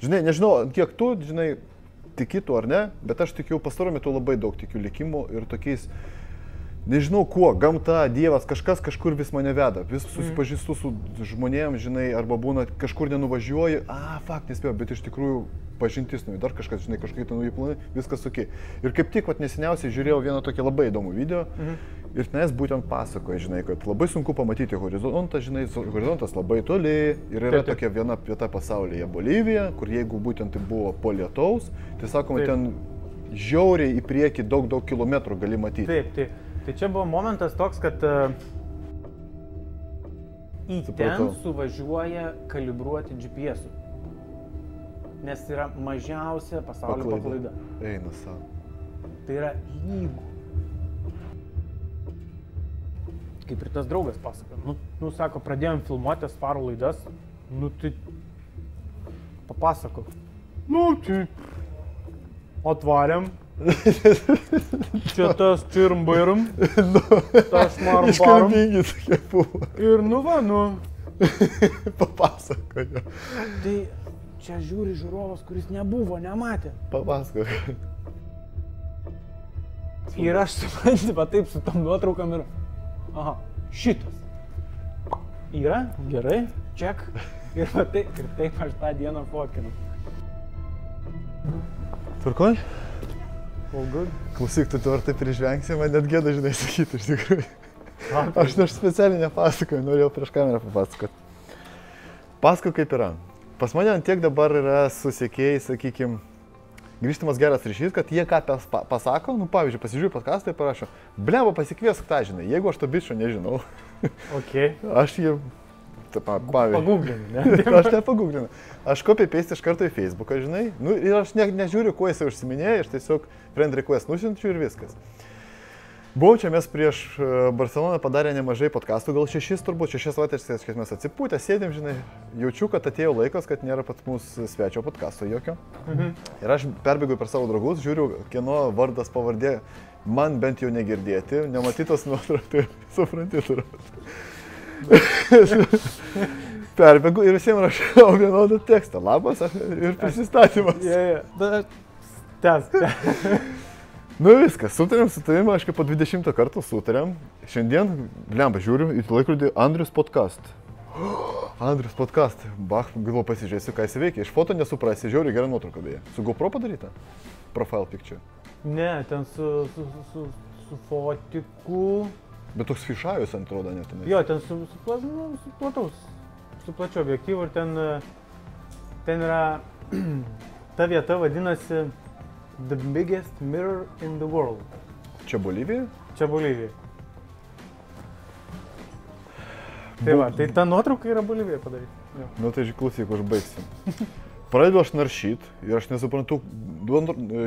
Žinai, nežinau, kiek tu, žinai, tiki tu ar ne, bet aš tikiu pastaruoju metu labai daug tikiu likimu ir tokiais, nežinau kuo, gamta, Dievas, kažkas kažkur vis mane veda, vis susipažįstu su žmonėms, žinai, arba būna kažkur nenuvažiuoji, a, fakt, nespėjau, bet iš tikrųjų pažintis, nu, dar kažkas, žinai, kažkaip ten nauji planai, viskas ok. Ir kaip tik, vat, neseniausiai žiūrėjau vieną tokį labai įdomų video mhm. ir tenais būtent pasakoja, žinai, kad labai sunku pamatyti horizontą, žinai, horizontas labai toli ir yra taip, taip. tokia viena vieta pasaulyje, Bolivija, kur jeigu būtent tai buvo po lietaus, tai sakoma, taip. ten žiauriai į priekį daug, daug kilometrų gali matyti. Taip, taip. Tai čia buvo momentas toks, kad uh, į ten suvažiuoja kalibruoti GPS. -ų. Nes yra mažiausia pasaulio paklaida. Eina savo. Tai yra lygu. Kaip ir tas draugas pasakoja. Nu, nu, sako, pradėjom filmuoti sparų laidas. Nu, tai papasakok. Nu, tai atvarėm, Čia tas čirm bairum. Nu, tas marum barum. tokie buvo. Ir nu va, nu. Papasakoju. Tai čia žiūri žiūrovas, kuris nebuvo, nematė. Papasakok. Ir aš suprantu, va taip su tom nuotraukam ir... Aha, šitas. Yra, gerai, ček. Ir va taip, ir taip aš tą dieną fokinu. Turkoj? All good. Klausyk, tu tu ar taip ir išvengsi, man net gėda, žinai, sakyti, iš tikrųjų. Aš, aš specialiai nepasakoju, norėjau prieš kamerą papasakoti. Pasako kaip yra. Pas mane tiek dabar yra susiekėjai, sakykime, grįžtamas geras ryšys, kad jie ką pasako, nu pavyzdžiui, pasižiūrėjau podcastą ir parašo, blebo pasikviesk tą, žinai, jeigu aš to bičio nežinau. Okay. aš jį Pavyzdžiui. Pagūglinu, aš nepagūglinu. Aš kopiai peisti iš karto į Facebooką, žinai. Nu, ir aš ne, nežiūriu, kuo jisai užsiminėja, aš tiesiog friend request nusinčiu ir viskas. Buvau čia mes prieš e, Barceloną padarę nemažai podkastų, gal šešis turbūt, šešias savaitės, kai mes atsipūtę, sėdėm, žinai, jaučiu, kad atėjo laikas, kad nėra pat mūsų svečio podkasto jokio. Mhm. Ir aš perbėgu per savo draugus, žiūriu, kieno vardas pavardė, man bent jau negirdėti, nematytas nuotraukas, tai supranti turbūt. Perbėgu ir visiems rašau vienodą tekstą. Labas ir prisistatymas. Yeah, yeah. Tęs. nu viskas, sutarėm su tavimi, kaip po 20 kartų sutarėm. Šiandien, lemba, žiūriu į laikrodį Andrius podcast. Andrius podcast. Bach, galvoju pasižiūrėsiu, ką jis veikia. Iš foto nesuprasi, žiūriu gerą nuotrauką beje. Su GoPro padaryta? Profile picture. Ne, ten su, su, su, su fotiku. Bet toks fišajus ant atrodo net. Jo, ten su, su, pla, nu, su plataus, su plačiu objektyvu ir ten, ten yra, ta vieta vadinasi The Biggest Mirror in the World. Čia Bolivija? Čia Bolivija. Tai va, tai ta nuotrauka yra Bolivija padaryta. Nu tai klausyk, užbaigsim. pradedu aš naršyt ir aš nesuprantu,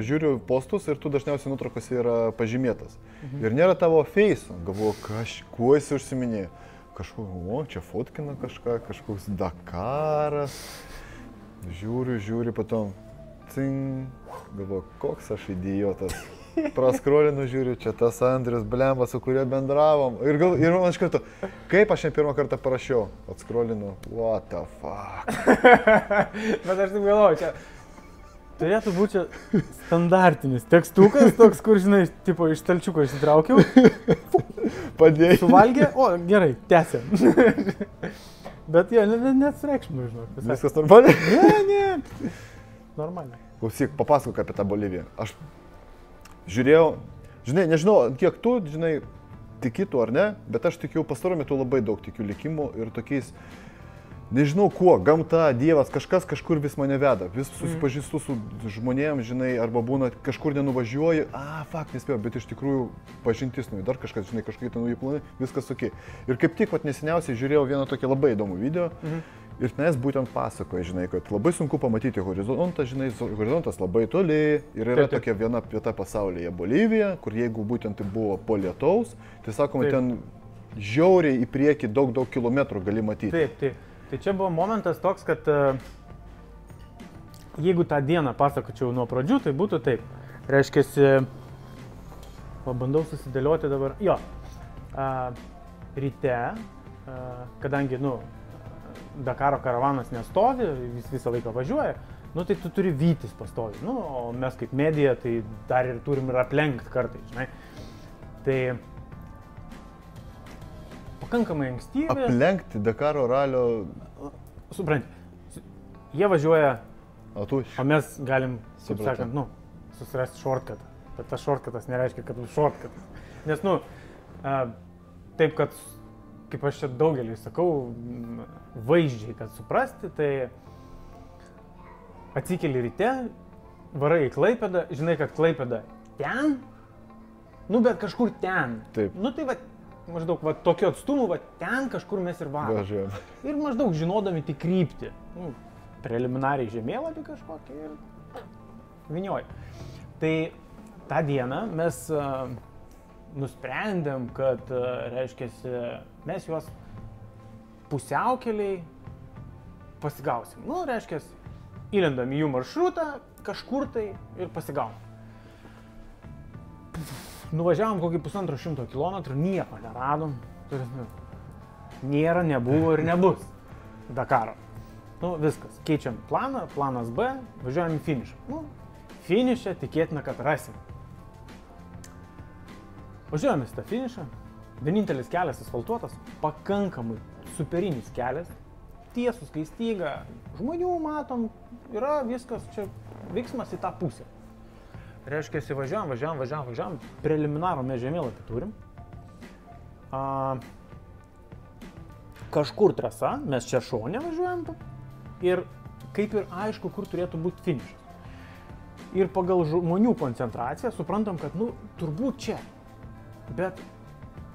žiūriu postus ir tu dažniausiai nuotraukose yra pažymėtas. Mhm. Ir nėra tavo face, galvoju, kaž, kuo jis užsiminė. Kažkoks, o, čia fotkina kažką, kažkoks Dakaras. Žiūriu, žiūriu, patom, cing, galvoju, koks aš idiotas. Praskrolinu, žiūriu, čia tas Andrius Blemba, su kuriuo bendravom. Ir, gal, ir man iš karto, kaip aš jam pirmą kartą parašiau, atskrolinu, what the fuck. Bet aš taip galvoju, čia turėtų būti standartinis tekstukas, toks, kur, žinai, tipo iš talčiuko išsitraukiau. Padėjai. Suvalgė, o gerai, tęsėm. Bet jie ja, nesureikšminu, žinau. Viskas normaliai? Ne, ne. Normaliai. Klausyk, papasakok apie tą Boliviją. Aš žiūrėjau, žinai, nežinau, kiek tu, žinai, tiki tu ar ne, bet aš tikiu, pastaruoju metu labai daug tikiu likimu ir tokiais, nežinau kuo, gamta, Dievas, kažkas kažkur vis mane veda, vis mhm. susipažįstu su žmonėms, žinai, arba būna kažkur nenuvažiuoji, a, fakt, nespėjau, bet iš tikrųjų pažintis, nu, dar kažkas, žinai, kažkokie ten nauji planai, viskas ok. Ir kaip tik, vat, neseniausiai žiūrėjau vieną tokį labai įdomų video. Mhm Ir tenais būtent pasakoja, žinai, kad labai sunku pamatyti horizontą, žinai, horizontas labai toli ir yra taip, taip. tokia viena vieta pasaulyje - Bolivija, kur jeigu būtent tai buvo po lietaus, tai sakoma, taip. ten žiauriai į priekį daug, daug kilometrų gali matyti. Taip, taip. Tai čia buvo momentas toks, kad uh, jeigu tą dieną pasakočiau nuo pradžių, tai būtų taip. Reiškia, pabandau susidėlioti dabar. Jo, uh, ryte, uh, kadangi, nu, Dakaro karavanas nestovi, jis visą laiką važiuoja, nu tai tu turi vytis pastovi. Nu, o mes kaip medija, tai dar ir turim ir aplenkti kartais, žinai. Tai pakankamai ankstyvi. Aplenkti Dakaro ralio. Supranti, jie važiuoja, O tu o mes galim, kaip Supratau. sakant, nu, susirasti shortcutą. Bet tas shortcutas nereiškia, kad bus shortcutas. Nes, nu, a, taip, kad, kaip aš čia daugelį sakau, vaizdžiai, kad suprasti, tai atsikeli ryte, varai į Klaipėdą, žinai, kad Klaipėda ten, nu, bet kažkur ten. Taip. Nu, tai va, maždaug va, tokiu atstumu, va, ten kažkur mes ir važiuojame. važiuojam. Ir maždaug žinodami tik kryptį. Nu, preliminariai žemėlapį kažkokį ir vinioja. Tai tą dieną mes uh, nusprendėm, kad, uh, reiškia, mes juos pusiaukeliai pasigausim. Nu, reiškia, įlendam į jų maršrutą kažkur tai ir pasigavom. Nuvažiavom kokį pusantro šimto kilometrų, nieko neradom. Nėra, nebuvo ir nebus Dakaro. Nu, viskas. Keičiam planą, planas B, važiuojam į finišą. Nu, finišą tikėtina, kad rasim. Važiuojame į tą finišą. Vienintelis kelias asfaltuotas, pakankamai superinis kelias, tiesus, kai styga, žmonių matom, yra viskas čia veiksmas į tą pusę. Reiškia, važiavam, važiavam, važiavam, važiavam, preliminarų mes žemėlapį turim. A, kažkur trasa, mes čia šonė važiuojam ir kaip ir aišku, kur turėtų būti finišas. Ir pagal žmonių koncentraciją suprantam, kad, nu, turbūt čia. Bet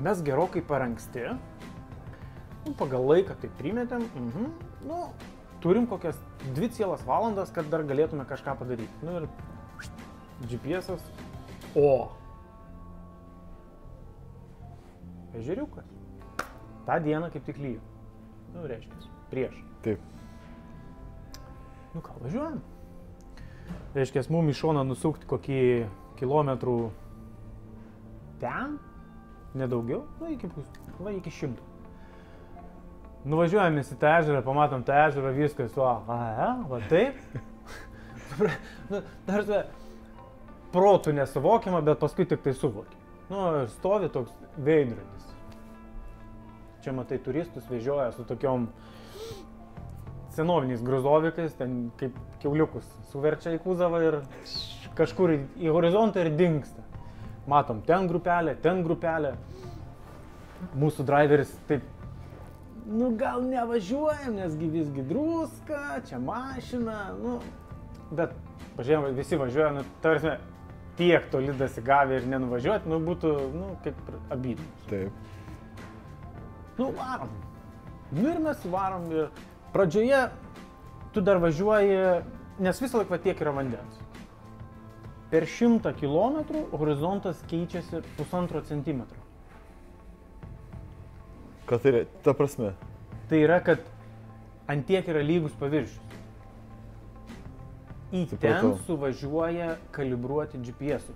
mes gerokai per anksti, nu, pagal laiką tai primetėm, mhm, nu, turim kokias dvi cielas valandas, kad dar galėtume kažką padaryti. Nu, ir GPS'as, o. Ežeriukas. Ta diena kaip tik lyja. Nu, reiškia, prieš. Taip. Nu ką, važiuojam. Reiškia, mum iš šono nusukti kokį kilometrų ten, nedaugiau, nu iki pus, va iki šimto. Nuvažiuojam į tą ežerą, pamatom tą ežerą, viskas, o, a, a, va taip. nu, tarsi, protų nesuvokiama, bet paskui tik tai suvoki. Nu, ir stovi toks veidrodis. Čia matai turistus vežioja su tokiom senoviniais gruzovikais, ten kaip keuliukus suverčia į kuzavą ir kažkur į horizontą ir dinksta. Matom, ten grupelė, ten grupelė. Mūsų driveris taip, nu gal nevažiuojam, nesgi visgi druska, čia mašina, nu. Bet, pažiūrėjau, visi važiuoja, nu, tarsi, tiek toli dasigavę ir nenuvažiuoti, nu būtų, nu, kaip abydų. Taip. Nu, varom. Nu ir mes varom ir pradžioje tu dar važiuoji, nes visą laiką tiek yra vandens. Per šimtą kilometrų horizontas keičiasi pusantro centimetro. Kad tai, yra- ta prasme. Tai yra, kad ant tiek yra lygus paviršius. Į ten Supratau. suvažiuoja kalibruoti GPS. -ų.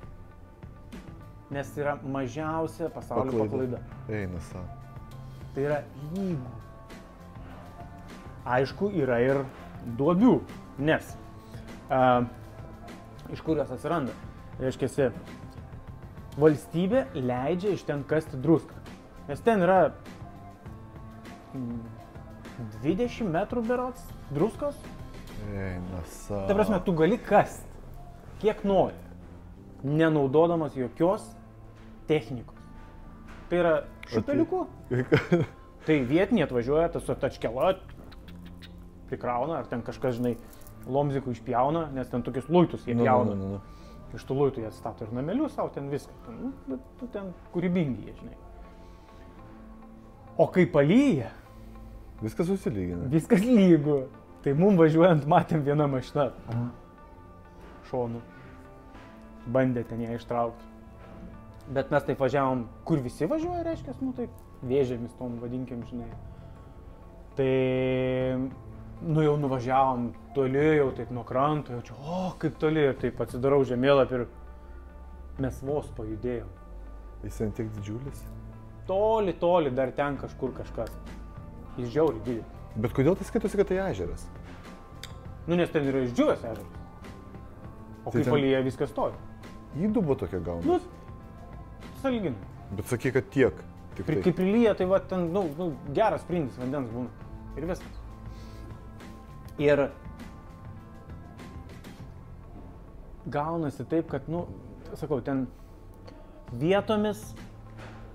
Nes tai yra mažiausia pasaulio paklaida. Eina savo. Tai yra lygu. Aišku, yra ir duobių, nes a, iš kur jos atsiranda. Reiškia, valstybė leidžia iš ten kasti druską. Nes ten yra mm, 20 metrų berots druskos. Eina savo. Ta prasme, tu gali kasti, kiek nori, nenaudodamas jokios technikos. Tai yra šuteliukų, Tai vietiniai atvažiuoja, tas su tačkela prikrauna, ar ten kažkas, žinai, lomzikų išpjauna, nes ten tokius luitus jie Nu, nu, pjauna. nu, nu. Iš tų luitų jie stato ir namelius savo, ten viską. Ten, nu, tu ten kūrybingi jie, žinai. O kai palyja, Viskas susilygina. viskas lygu. Tai mum važiuojant matėm vieną mašiną. Šonu. Bandė ten ją ištraukti. Bet mes taip važiavom, kur visi važiuoja, reiškia, nu taip, vėžėmis tom vadinkim, žinai. Tai, nu jau nuvažiavom toli, jau taip nuo kranto, jau čia, o kaip toli, ir taip atsidarau žemėlapį ir mes vos pajudėjom. Jis ant tiek didžiulis. Toli, toli, dar ten kažkur kažkas. Jis žiauri didelis. Bet kodėl tai skaitosi, kad tai ežeras? Nu, nes ten yra išdžiūvęs ežeras. O Tai kai ten- palyja viskas stovi. Įdubo tokia gauna. Nu, salginai. Bet sakyk, kad tiek. Tik tai. kai prilyja, tai va ten, nu, nu, geras sprindis vandens būna. Ir viskas. Ir gaunasi taip, kad, nu, sakau, ten vietomis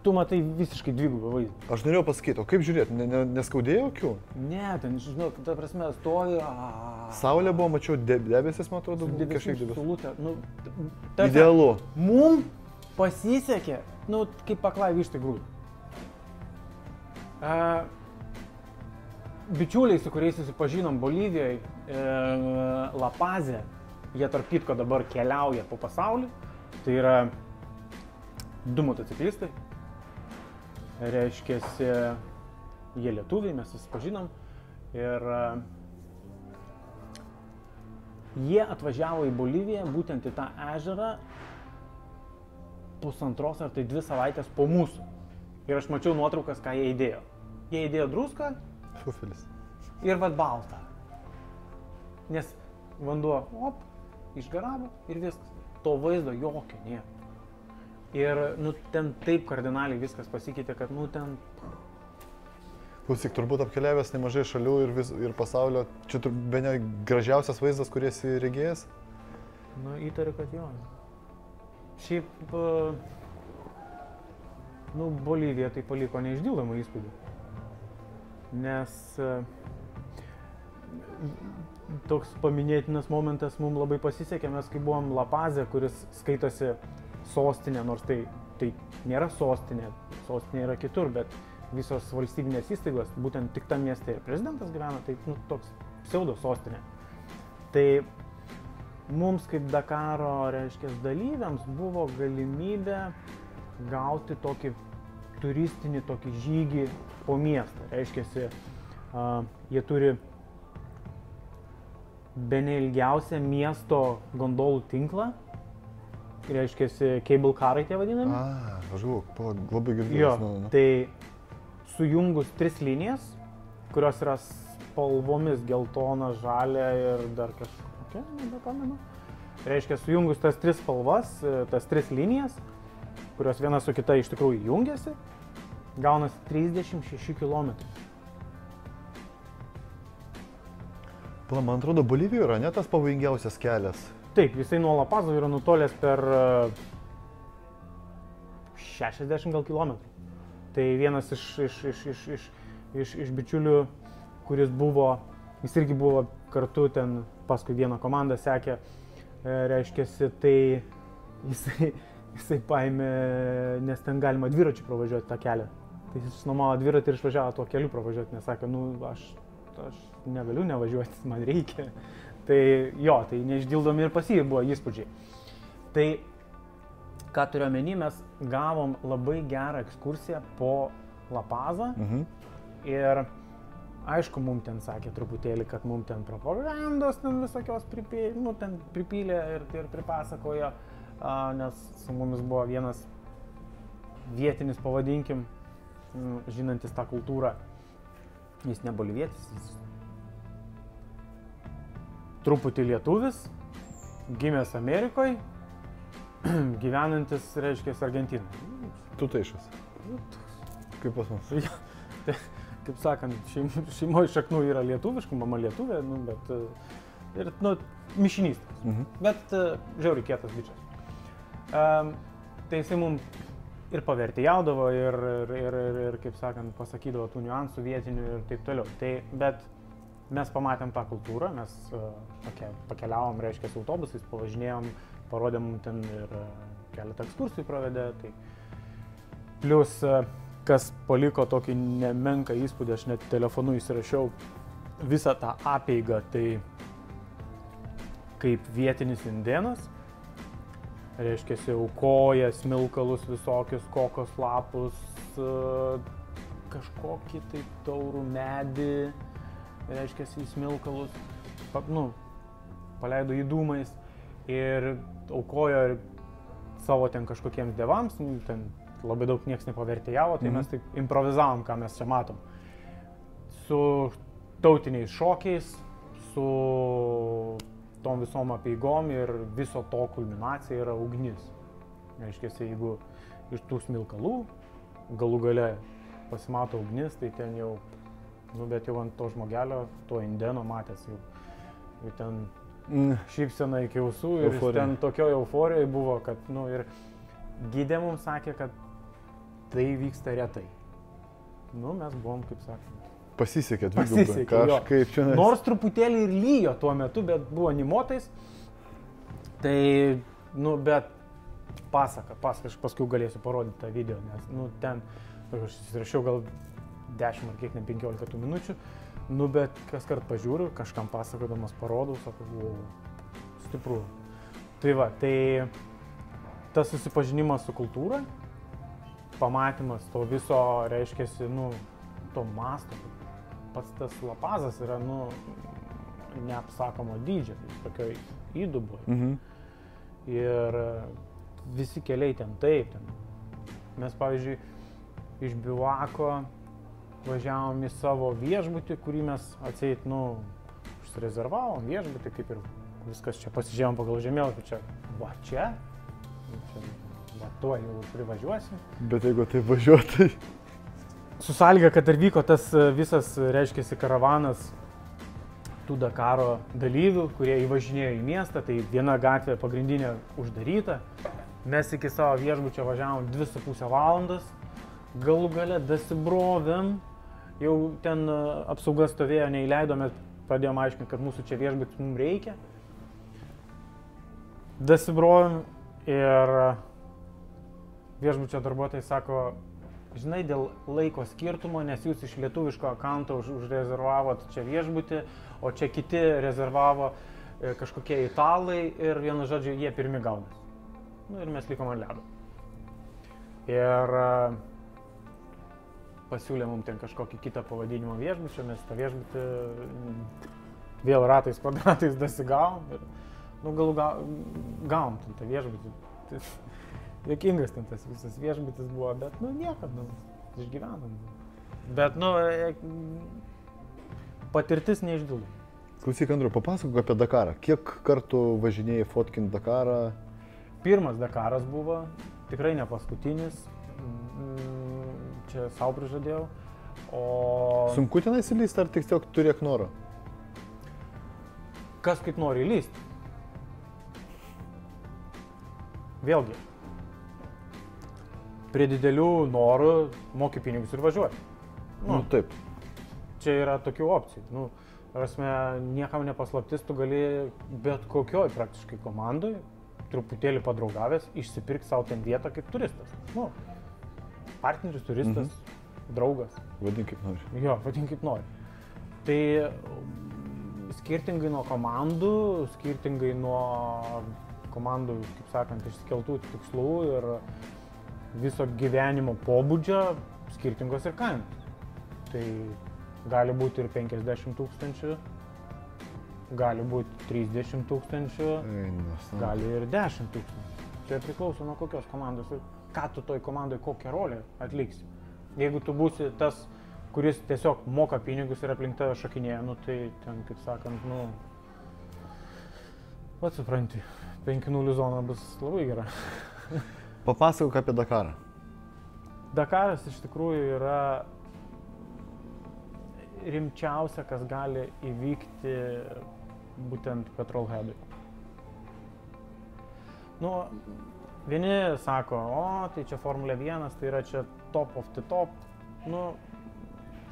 tu matai visiškai dvigubą vaizdą. Aš norėjau pasakyti, o kaip žiūrėti, ne, ne, neskaudėjo akių? Ne, ten, žinok, ta prasme, stovi. a, Saulė buvo, mačiau, de, debesis, man atrodo, su kažkiek debesis. Nu, ta Idealu. Mum pasisekė, nu, kaip paklai vištai grūdų. Bičiuliai, su kuriais susipažinom Bolivijoje, uh, Lapazė, jie tarp kitko dabar keliauja po pasaulį. Tai yra du motociklistai. Reiškia, jie lietuviai, mes susipažinom. Ir uh, jie atvažiavo į Boliviją, būtent į tą ežerą, pusantros ar tai dvi savaitės po mūsų. Ir aš mačiau nuotraukas, ką jie įdėjo. Jie įdėjo druską Fufelis. ir vad baltą. Nes vanduo, op, išgaravo ir viskas. To vaizdo jokio nėra. Ir, nu, ten taip kardinaliai viskas pasikeitė, kad, nu, ten, Klausyk, turbūt apkeliavęs nemažai šalių ir, vis, ir pasaulio. Čia turbūt be ne gražiausias vaizdas, kurį esi regėjęs. nu, įtariu, kad jo. Šiaip, uh, nu, Bolivija tai paliko neišdildomą įspūdį. Nes uh, toks paminėtinas momentas mums labai pasisekė, mes kai buvom Lapazė, kuris skaitosi sostinė, nors tai, tai nėra sostinė, sostinė yra kitur, bet visos valstybinės įstaigos, būtent tik tam mieste ir prezidentas gyvena, tai nu, toks pseudo sostinė. Tai mums kaip Dakaro, reiškia, dalyviams buvo galimybė gauti tokį turistinį tokį žygį po miestą. Reiškia, jie turi be neilgiausią miesto gondolų tinklą. Reiškia, cable carai tie vadinami. A, aš galvoju, labai girdėjau. Nu, nu. tai sujungus tris linijas, kurios yra spalvomis geltona, žalia ir dar kažkokia, nebepamenu. Reiškia, sujungus tas tris spalvas, tas tris linijas, kurios viena su kita iš tikrųjų jungiasi, gaunasi 36 km. Pala, man atrodo, Bolivijoje yra ne tas pavojingiausias kelias. Taip, jisai nuo Lapazo yra nutolęs per e, 60 gal kilometrų. Tai vienas iš, iš, iš, iš, iš, iš, iš bičiulių, kuris buvo, jis irgi buvo kartu ten paskui vieną komandą sekė, e, reiškia, tai jisai, jisai paėmė, nes ten galima dviračiu pravažiuoti tą kelią. Tai jis išnuomavo dviratį ir išvažiavo tuo keliu pravažiuoti, nes sakė, nu aš, aš negaliu nevažiuoti, man reikia. Tai jo, tai neišdildomi ir pas jį buvo įspūdžiai. Tai ką turiu omeny, mes gavom labai gerą ekskursiją po Lapazą Mhm. ir aišku, mums ten sakė truputėlį, kad mums ten propagandos ten visokios pripylė, nu, ten pripylė ir, ir pripasakojo, a, nes su mumis buvo vienas vietinis, pavadinkim, žinantis tą kultūrą. Jis ne bolivietis, jis truputį lietuvis, gimęs Amerikoje, gyvenantis, reiškia, Argentinoje. Tu taišas. Kaip pas mus. Kaip sakant, šeim, šeimoje šaknų yra lietuviškų, mama lietuvė, nu, bet e, ir, nu, mišinys. Mhm. Bet uh, žiauriai kietas bičias. Tai jisai mums ir pavertėjaudavo, ir, ir, ir, ir, ir, kaip sakant, pasakydavo tų niuansų vietinių ir taip toliau. Tai, bet mes pamatėm tą kultūrą, mes uh, tokia, pakeliavom, reiškia, autobusais, pavažinėjom, parodėm ten ir uh, keletą ekskursijų pravedė. Tai plus, uh, kas paliko tokį nemenką įspūdį, aš net telefonu įsirašiau visą tą apieigą, tai kaip vietinis indėnas, reiškia, aukoja smilkalus visokius, kokos lapus, e, kažkokį tai taurų medį, reiškia, į smilkalus, pa, nu, paleido į dūmais ir aukojo ir savo ten kažkokiems devams, nu, ten labai daug niekas nepavertėjavo, tai Mhm. mhm. mes taip improvizavom, ką mes čia matom. Su tautiniais šokiais, su tom visom apieigom ir viso to kulminacija yra ugnis. Reiškia, jeigu iš tų smilkalų galų gale pasimato ugnis, tai ten jau, nu bet jau ant to žmogelio, to indeno matęs jau, jau ten Mm. šypsena iki ausų ir Euforija. ten tokio euforijoje buvo, kad, nu ir gydė mums sakė, kad tai vyksta retai. Nu, mes buvom, kaip sakant. Pasisekė. Pasisekė. Kažkaip čia. Nors truputėlį ir lyjo tuo metu, bet buvo nimotais. Tai, nu, bet pasaka, pasaka, aš paskui galėsiu parodyti tą video, nes, nu, ten, aš įsirašiau gal 10 ar kiek ne 15 tų minučių, nu, bet kas kart pažiūriu, kažkam pasakodamas parodau, sakau, wow, stipru. Tai va, tai tas susipažinimas su kultūra, pamatymas to viso, reiškia, nu, to masto, pats tas lapazas yra, nu, neapsakomo dydžio, tai tokioj įduboje. Mhm. Ir visi keliai ten taip. Ten. Mes, pavyzdžiui, iš Bivako važiavom į savo viešbutį, kurį mes atseit, nu, užsirezervavom viešbutį, kaip ir viskas čia pasižiūrėjom pagal žemėlapį, čia, va čia, Nu, čia, va tuo jau privažiuosim. Bet jeigu tai važiuotai. Su sąlyga, kad ir vyko tas e, visas, reiškia, karavanas tų Dakaro dalyvių, kurie įvažinėjo į miestą, tai viena gatvė pagrindinė uždaryta. Mes iki savo viešbučio važiavom 2,5 valandas, galų gale dasibrovėm, jau ten e, apsauga stovėjo, neįleidome, pradėjome aiškinti, kad mūsų čia viešbutis mums reikia. Dasibrovėm ir viešbučio darbuotojai sako, žinai, dėl laiko skirtumo, nes jūs iš lietuviško akanto už, užrezervavot čia viešbutį, o čia kiti rezervavo e, kažkokie italai ir vienu žodžiu jie pirmi gauna. Nu ir mes likom ant ledo. Ir e, pasiūlė mums ten kažkokį kitą pavadinimą viešbučio, mes tą viešbutį mm, vėl ratais kvadratais dasigavom ir nu, galų ga, gavom ten tą viešbutį. Dėkingas ten tas visas viešbutis buvo, bet nu niekad, nu, išgyvenom. Bet, nu, e, patirtis neišdilo. Klausyk, Andriu, papasakok apie Dakarą. Kiek kartų važinėjai fotkinti Dakarą? Pirmas Dakaras buvo, tikrai ne paskutinis, Mm, čia savo prižadėjau. O Sunku tenai įsilysti, ar tiesiog turėk noro? kas kaip nori įlysti? Vėlgi, prie didelių norų moki pinigus ir važiuoji. Nu, taip. čia yra tokių opcijų. Nu, prasme, niekam nepaslaptis, tu gali bet kokioj praktiškai komandai, truputėlį padraugavęs, išsipirkti savo ten vietą kaip turistas. Nu, partneris, turistas, mhm. draugas. Vadink kaip nori. Jo, vadink kaip nori. Tai skirtingai nuo komandų, skirtingai nuo komandų, kaip sakant, išskeltų tikslų ir viso gyvenimo pobūdžio, skirtingos ir kainos. Tai gali būti ir 50 tūkstančių, gali būti 30 tūkstančių, gali ir 10 tūkstančių. Čia priklauso nuo kokios komandos ir ką tu toj komandai, kokią rolę atliksi. Jeigu tu būsi tas, kuris tiesiog moka pinigus ir aplink tave šakinėja, nu tai ten, kaip sakant, nu... Pats supranti, 5-0 zona bus labai gera. Papasakok apie Dakarą. Dakaras iš tikrųjų yra rimčiausia, kas gali įvykti būtent petrolheadui. Nu, vieni sako, o tai čia Formulė 1, tai yra čia top of the top. Nu,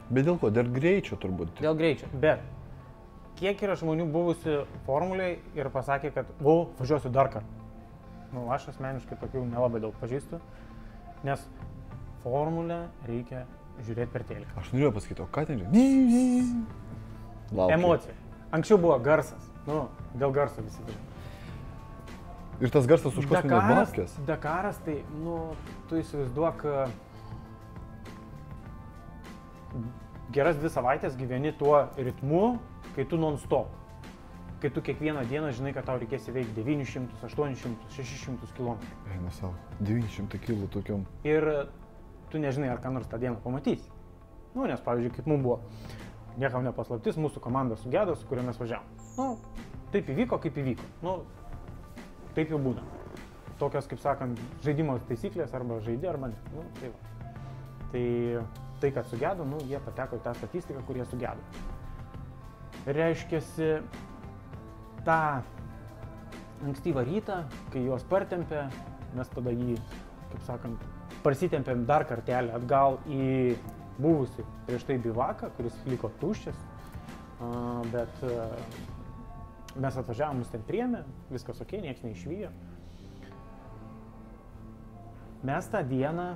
Bet dėl ko? Dėl greičio turbūt. dėl greičio. Bet kiek yra žmonių buvusi Formuliai ir pasakė, kad, o, važiuosiu dar kartą. Nu, aš asmeniškai tokių nelabai daug pažįstu, nes Formulę reikia žiūrėti per teliką. Aš norėjau pasakyti, o ką ten žiūrėjai? Laukiu. Emocija. Anksčiau buvo garsas. Nu, dėl garso visi. Ir tas garsas už kosminės Dakaras, babkės. Dakaras, tai, nu, tu įsivaizduok, geras dvi savaitės gyveni tuo ritmu, kai tu non-stop. Kai tu kiekvieną dieną žinai, kad tau reikės įveikti 900, 800, 600 km. Eina savo. 900 kg tokiam. Ir tu nežinai, ar ką nors tą dieną pamatysi. Nu, nes, pavyzdžiui, kaip mums buvo. niekam nepaslaptis, mūsų komanda sugėdo, su kuria mes važiavom. Nu, taip įvyko, kaip įvyko. Nu, taip jau būna. Tokios, kaip sakant, žaidimo taisyklės arba žaidė arba ne. Nu, tai, va. tai tai, kad sugėdo, nu, jie pateko į tą statistiką, kurie sugėdo. Reiškia, tą ankstyvą rytą, kai juos partempė, mes tada jį, kaip sakant, parsitempėm dar kartelį atgal į buvusi prieš tai bivaką, kuris liko tuščias, bet mes atvažiavom, mus ten priemė, viskas ok, niekas neišvyjo. Mes tą dieną,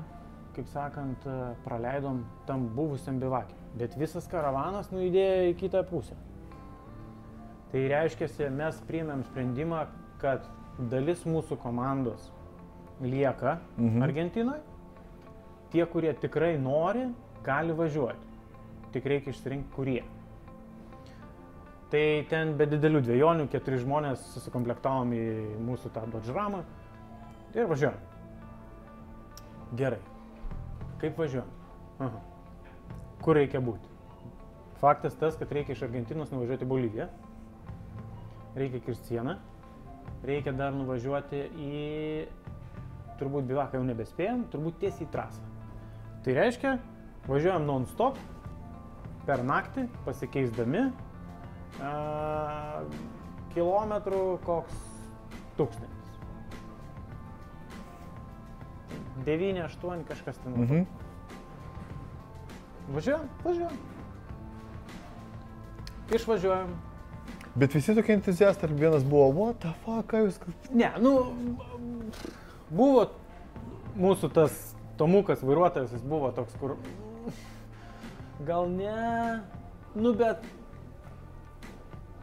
kaip sakant, praleidom tam buvusiam bivakė, bet visas karavanas nujudėjo į kitą pusę. Tai reiškia, mes priėmėm sprendimą, kad dalis mūsų komandos lieka mhm. Argentinoje, tie, kurie tikrai nori, gali važiuoti. Tik reikia išsirinkti, kurie. Tai ten be didelių dviejonių, keturi žmonės susikomplektavom į mūsų tą Dodge Ramą ir važiuojam. Gerai. Kaip važiuojam? Aha. Kur reikia būti? Faktas tas, kad reikia iš Argentinos nuvažiuoti į Boliviją. Reikia kirsti sieną. Reikia dar nuvažiuoti į... Turbūt bivaką jau nebespėjom, turbūt tiesiai į trasą. Tai reiškia, Važiuojam non-stop per naktį, pasikeisdami. A, kilometrų koks tūkstantis. 9, 8 kažkas ten. Mhm. Važiuojam, važiuojam. Išvažiuojam. Bet visi tokie entuziastai, vienas buvo, what the fuck, ką jūs... Ne, nu, buvo mūsų tas Tomukas vairuotojas, jis buvo toks, kur gal ne, nu bet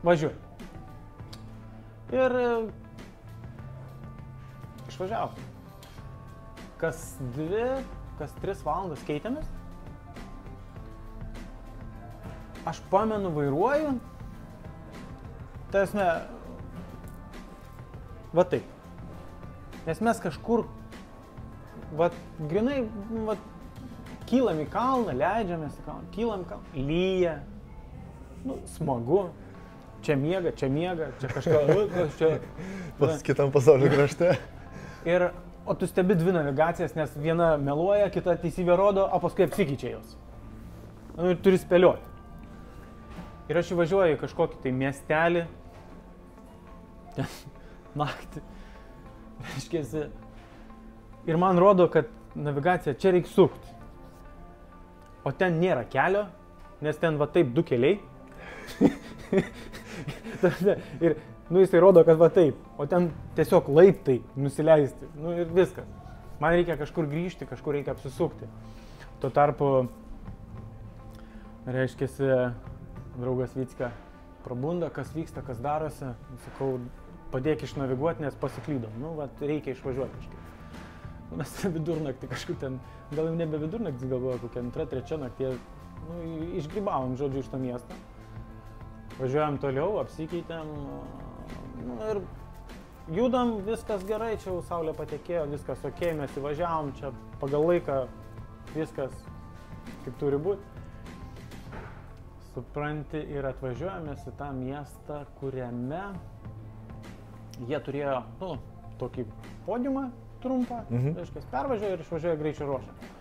važiuoju. Ir išvažiavau. Kas dvi, kas tris valandas keitėmės. Aš pamenu vairuoju. Tai esmė, va taip. Nes mes kažkur, va, grinai, va, kylam į kalną, leidžiamės į kalną, kylam į kalną, lyja, nu, smagu, čia miega, čia miega, čia kažką, kas čia. Pas kitam pasaulio krašte. Ir, o tu stebi dvi navigacijas, nes viena meluoja, kita teisybė rodo, o paskui apsikeičia jos. Nu, ir turi spėlioti. Ir aš įvažiuoju į kažkokį tai miestelį, naktį, reiškia, ir man rodo, kad navigacija čia reikia sukti o ten nėra kelio, nes ten va taip du keliai. ir, nu, jisai rodo, kad va taip, o ten tiesiog laiptai nusileisti, nu ir viskas. Man reikia kažkur grįžti, kažkur reikia apsisukti. Tuo tarpu, reiškia, draugas Vitska prabunda, kas vyksta, kas darosi, sakau, padėk išnaviguoti, nes pasiklydom. Nu, va, reikia išvažiuoti kažkaip. Mes vidurnaktį kažkur ten, gal jau nebe vidurnaktį, galvoju, kokia antra, trečia naktį, nu, išgrybavom, žodžiu, iš to miesto. Važiuojam toliau, apsikeitėm nu, ir judam, viskas gerai, čia jau saulė patekėjo, viskas ok, mes įvažiavom, čia pagal laiką viskas kaip turi būti. Supranti ir atvažiuojame į tą miestą, kuriame jie turėjo, nu, tokį podiumą trumpą, mhm. reiškia, pervažiuoja ir išvažiuoja greičio ruošą.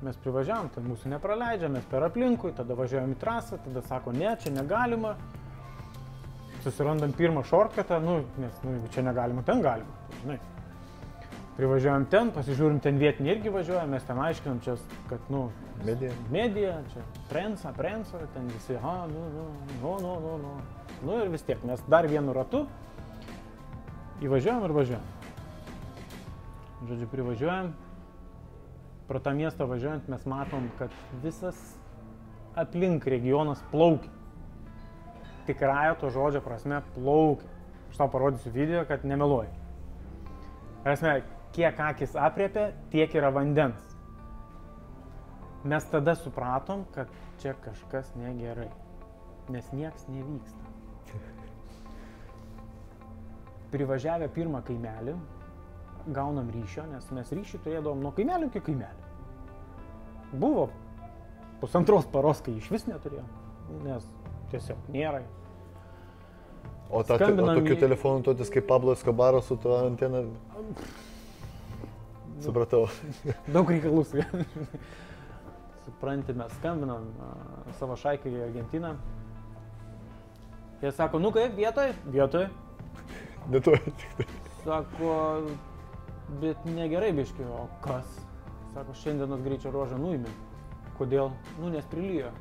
Mes privažiavam, tai mūsų nepraleidžia, mes per aplinkui, tada važiuojam į trasą, tada sako, ne, čia negalima. Susirandam pirmą šortkatą, nu, nes, nu, čia negalima, ten galima. Tai, žinai. Privažiuojam ten, pasižiūrim, ten vietinį irgi važiuojam, mes ten aiškinam, čia, kad, nu, medija, medija čia, prensa, prensa, ten visi, ha, nu, nu, nu, nu, nu, nu. Nu ir vis tiek, mes dar vienu ratu įvažiuojam ir važiuojam. Žodžiu, privažiuojam, pro tą miestą važiuojant mes matom, kad visas aplink regionas plaukia. Tikrąją to žodžio prasme plaukia. Aš tau parodysiu video, kad nemeluoju. Prasme, kiek akis apriepia, tiek yra vandens. Mes tada supratom, kad čia kažkas negerai, nes nieks nevyksta. Privažiavę pirmą kaimelį, gaunam ryšio, nes mes ryšį turėdavom nuo kaimelio iki kaimelio. Buvo pusantros paros, kai iš vis neturėjom. nes tiesiog nėra. O, ta, o Skambinam tokiu į- telefonu totis kaip Pablo Escobaras su tuo antena. Supratau. Daug reikalų su juo. Supranti, mes skambinam savo šaikai į Argentiną. Jie sako, nu kaip, vietoj? Vietoj. Netu. Sako, bet negerai biški, o kas? Sako, šiandienos greičio ruožą nuimė. Kodėl? Nu, nes prilyjo.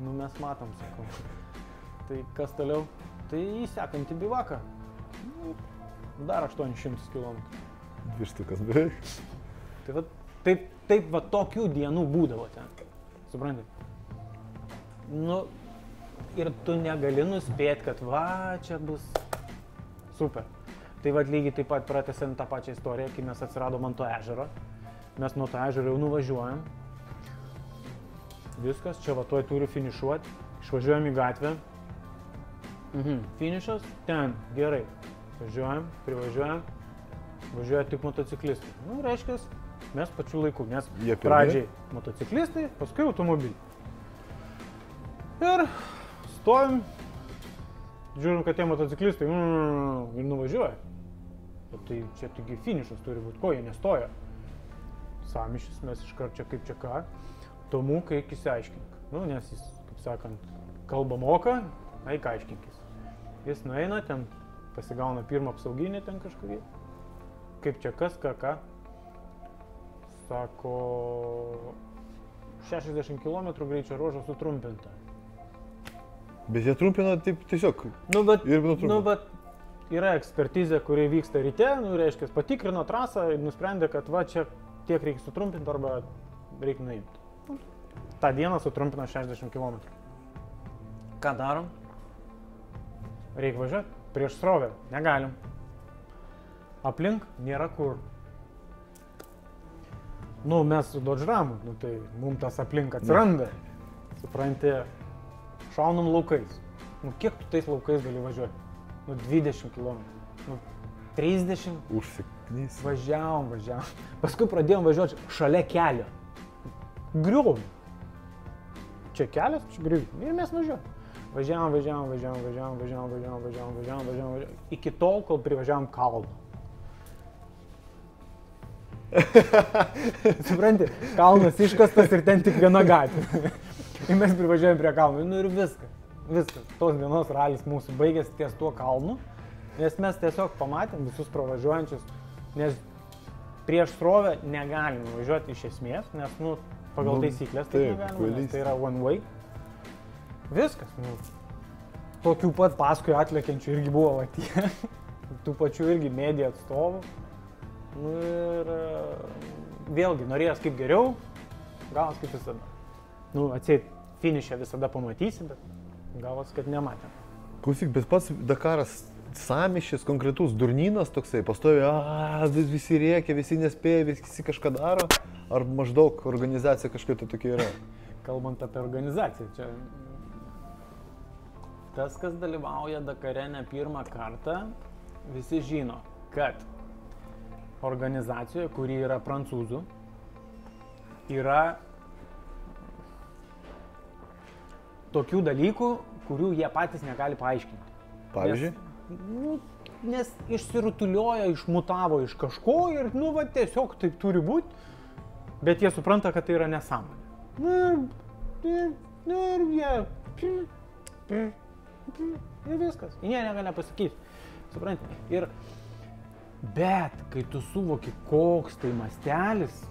Nu, mes matom, sakau. Tai kas toliau? Tai įsekantį bivaką. Nu, Dar 800 km. Vištukas beveik. Tai va, taip, taip va tokių dienų būdavo ten. Supranti? Nu, ir tu negali nuspėti, kad va, čia bus super. Tai va lygiai taip pat pratęsiant tą pačią istoriją, kai mes atsiradom ant to ežero. Mes nuo to ežero jau nuvažiuojam. Viskas, čia va tuoj turiu finišuoti. Išvažiuojam į gatvę. Mhm. Finišas, ten, gerai. Važiuojam, privažiuojam. Važiuoja tik motociklistai. Nu, reiškia, mes pačiu laiku, nes Jie pirmi? pradžiai motociklistai, paskui automobiliai. Ir stovim, žiūrim, kad tie motociklistai mm, ir nuvažiuoja. Bet tai čia taigi finišas turi būti, ko jie nestoja. Samišis mes iš karto čia kaip čia ką, Tomukai įsiaiškink. Nu, nes jis, kaip sakant, kalba moka, eik aiškinkis. Jis nueina ten, pasigauna pirmą apsauginį ten kažkurį. Kaip čia kas, ką, ką. Sako, 60 km greičio ruožas sutrumpinta. Bet jie trumpina taip tiesiog. Nu, bet, Ir nutrumpina. nu, bet yra ekspertizė, kuri vyksta ryte, nu, reiškia, patikrino trasą ir nusprendė, kad va čia tiek reikia sutrumpinti arba reikia nuimti. Nu, Ta diena sutrumpino 60 km. Ką darom? Reikia važiuoti prieš srovę. Negalim. Aplink nėra kur. Nu, mes su Dodge Ramu, nu, tai mums tas aplink atsiranda. Supranti, šaunam laukais. Nu, kiek tu tais laukais gali važiuoti? Nu, 20 km. Nu, 30. Užsiknys. Važiavom, važiavom. Paskui pradėjom važiuoti šalia kelio. Griuvom. Čia kelias, čia griuvom. Ir mes važiuojam. Važiavom, važiavom, važiavom, važiavom, važiavom, važiavom, važiavom, važiavom, važiavom, važiavom. Iki tol, kol privažiavom kalną. Supranti, kalnas iškastas ir ten tik viena gatvė. Ir mes privažiavome prie kalno. Nu ir viskas. Viskas. Tos dienos ralis mūsų baigėsi ties tuo kalnu. Nes mes tiesiog pamatėm visus pravažiuojančius. Nes prieš srovę negalim važiuoti iš esmės, nes, nu, pagal Nu, taisyklės tai taip, negalima. Tai yra one way. Viskas. Nu, tokių pat paskui atlėkiančių irgi buvo latie. Tų pačių irgi medijų atstovų. Nu ir e, vėlgi, norėjęs kaip geriau, gavos kaip visada. Nu, atseit, finišę visada pamatysi, bet gavos, kad nematėm. Klausyk, bet pats Dakaras samišis, konkretus durnynas toksai, pastovi, a, vis- visi rėkia, visi nespėja, visi kažką daro. Ar maždaug organizacija kažkokia tai tokia yra? Kalbant apie organizaciją, čia tas, kas dalyvauja Dakare ne pirmą kartą, visi žino, kad organizacijoje, kuri yra prancūzų, yra tokių dalykų, kurių jie patys negali paaiškinti. Pavyzdžiui, Nes, nu, nes išsirutuliojo, išmutavo iš kažko ir, nu, va, tiesiog taip turi būti, bet jie supranta, kad tai yra nesąmonė. Nu, ir, nu, ir jie. Ir viskas. Jie negali pasakyti. Supranti. Ir, bet, kai tu suvoki, koks tai mastelis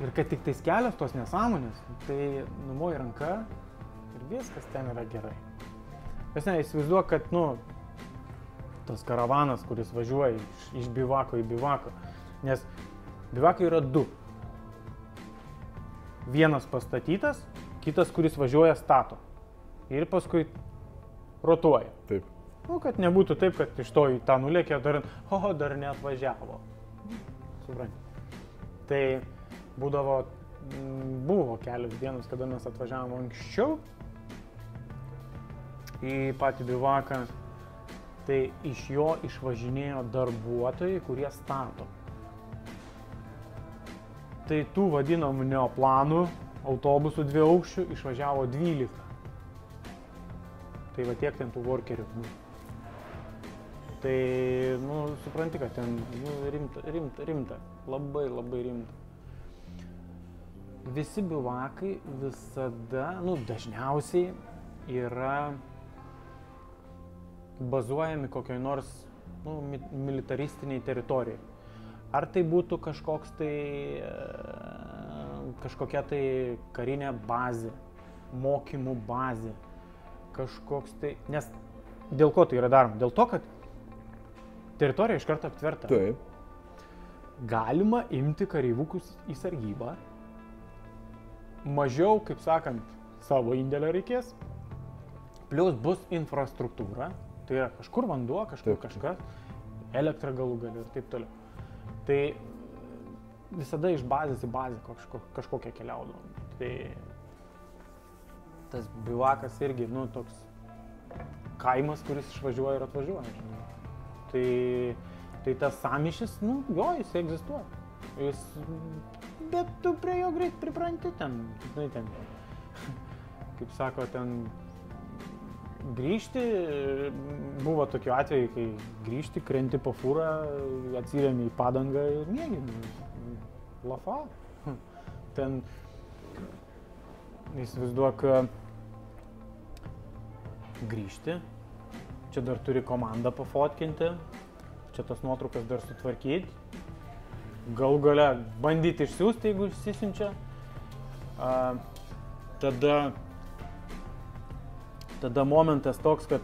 ir kad tik tais kelios tos nesąmonės, tai numoji ranka viskas ten yra gerai. Vis ne, įsivaizduoju, kad, nu, tas karavanas, kuris važiuoja iš, iš bivako į bivaką, nes bivakai yra du. Vienas pastatytas, kitas, kuris važiuoja stato. Ir paskui rotuoja. taip. Nu, kad nebūtų taip, kad iš to į tą nulėkė, dar, o, dar neatvažiavo. Supranti. Tai būdavo, buvo kelios dienos, kada mes atvažiavom anksčiau į patį bivaką. Tai iš jo išvažinėjo darbuotojai, kurie stato. Tai tų vadinamų neoplanų autobusų dvi aukščių išvažiavo 12. Tai va tiek ten tų workerių. Nu. Tai, nu, supranti, kad ten nu, rimta, rimta, rimta, labai labai rimta. Visi bivakai visada, nu, dažniausiai yra bazuojami kokioj nors nu, mi- militaristiniai teritorijai. Ar tai būtų kažkoks tai, e, kažkokia tai karinė bazė, mokymų bazė, kažkoks tai, nes dėl ko tai yra daroma? Dėl to, kad teritorija iš karto aptverta. Taip. Galima imti kareivukus į sargybą, mažiau, kaip sakant, savo indėlio reikės, plus bus infrastruktūra, tai yra kažkur vanduo, kažkur Taip. kažkas, elektra galų gali ir taip toliau. Tai visada iš bazės į bazę kažko, kažkokią keliaudavom. Tai tas bivakas irgi, nu, toks kaimas, kuris išvažiuoja ir atvažiuoja. Tai, tai tas samišis, nu, jo, jis egzistuoja. Jis, bet tu prie jo greit pripranti ten, žinai, ten, kaip sako, ten grįžti, buvo tokiu atveju, kai grįžti, krenti po fūrą, atsiriami į padangą ir mėgi. Lafa. Ten, įsivaizduok, grįžti, čia dar turi komandą pafotkinti, čia tas nuotraukas dar sutvarkyti, gal gale bandyti išsiųsti, jeigu išsisinčia. A, tada, tada momentas toks, kad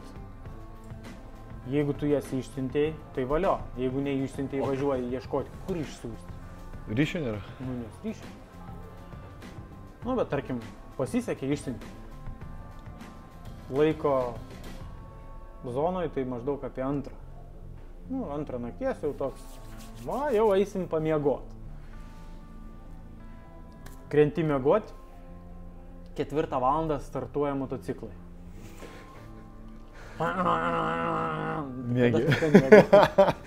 jeigu tu jas išsiuntėjai, tai valio, jeigu neišsiuntėjai, važiuoji ieškoti, kur išsiųsti. Ryšio nėra. Nu, nes ryšio. Nu, bet tarkim, pasisekė išsiunti. Laiko zonoje tai maždaug apie antrą. Nu, antrą nakties jau toks. Va, jau eisim pamiegot. Krenti miegot. Ketvirtą valandą startuoja motociklai. Miegi.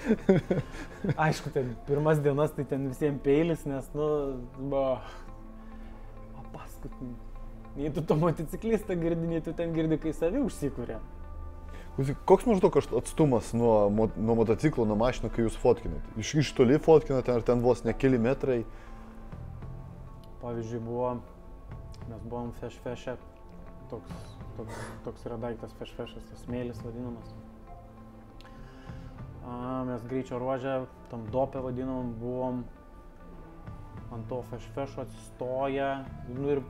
Aišku, ten pirmas dienas tai ten visiems peilis, nes, nu, buvo... O paskui, nei tu to motociklistą girdi, nei tu ten girdi, kai savi užsikūrė. Koks maždaug atstumas nuo, nuo motociklo, nuo mašinų, kai jūs fotkinat? Iš, iš toli fotkinat, ar ten vos ne keli metrai? Pavyzdžiui, buvo, mes buvom fešfeše, toks, toks, toks yra daiktas fešfešas, tas smėlis vadinamas. A, mes greičio ruožę, tam dopę vadinam, buvom ant to fešfešo atsistoję nu, ir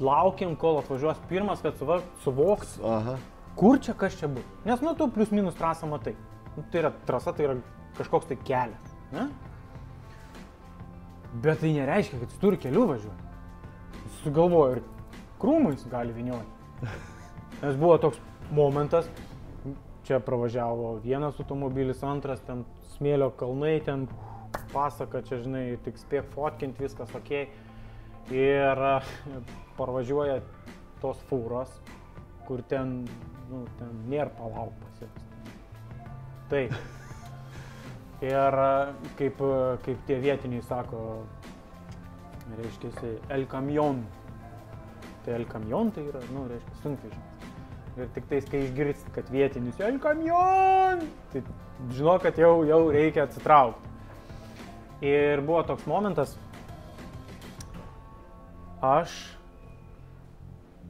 laukiam, kol atvažiuos pirmas, kad suvoks, Aha. kur čia kas čia bus. Nes, nu, tu plius minus trasą matai. Nu, tai yra trasa, tai yra kažkoks tai kelias. Ne? Bet tai nereiškia, kad jis turi kelių važiuoti. Jis sugalvojo ir krūmais gali vinioti. Nes buvo toks momentas, čia pravažiavo vienas automobilis, antras, ten smėlio kalnai, ten pasaka, čia žinai, tik spėk fotkint, viskas ok. Ir a, parvažiuoja tos fūros, kur ten, nu, ten nėra palauk pasieks. Taip. Ir a, kaip, a, kaip tie vietiniai sako, reiškia, El Camion. Tai El Camion tai yra, nu, reiškia, sunkvežimis. Ir tik tais, kai išgirsti, kad vietinis El Camion, tai žinau, kad jau, jau reikia atsitraukti. Ir buvo toks momentas, aš,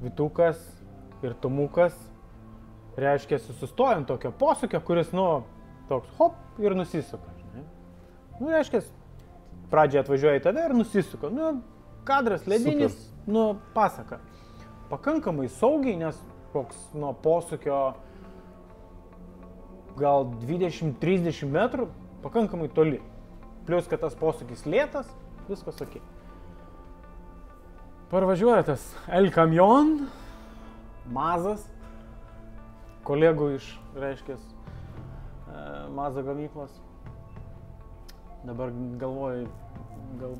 Vitukas ir Tomukas, reiškia, sustojant tokio posūkio, kuris, nu, toks hop ir nusisuka. Žinai. Nu, reiškia, pradžioje atvažiuoja į tave ir nusisuka. Nu, kadras ledinis, nu, pasaka. Pakankamai saugiai, nes koks nuo posūkio gal 20-30 metrų, pakankamai toli. Plius, kad tas posūkis lėtas, viskas ok. Parvažiuoja tas El Camion, mazas, kolegų iš, reiškia, mazo gamyklos. Dabar galvoju, gal...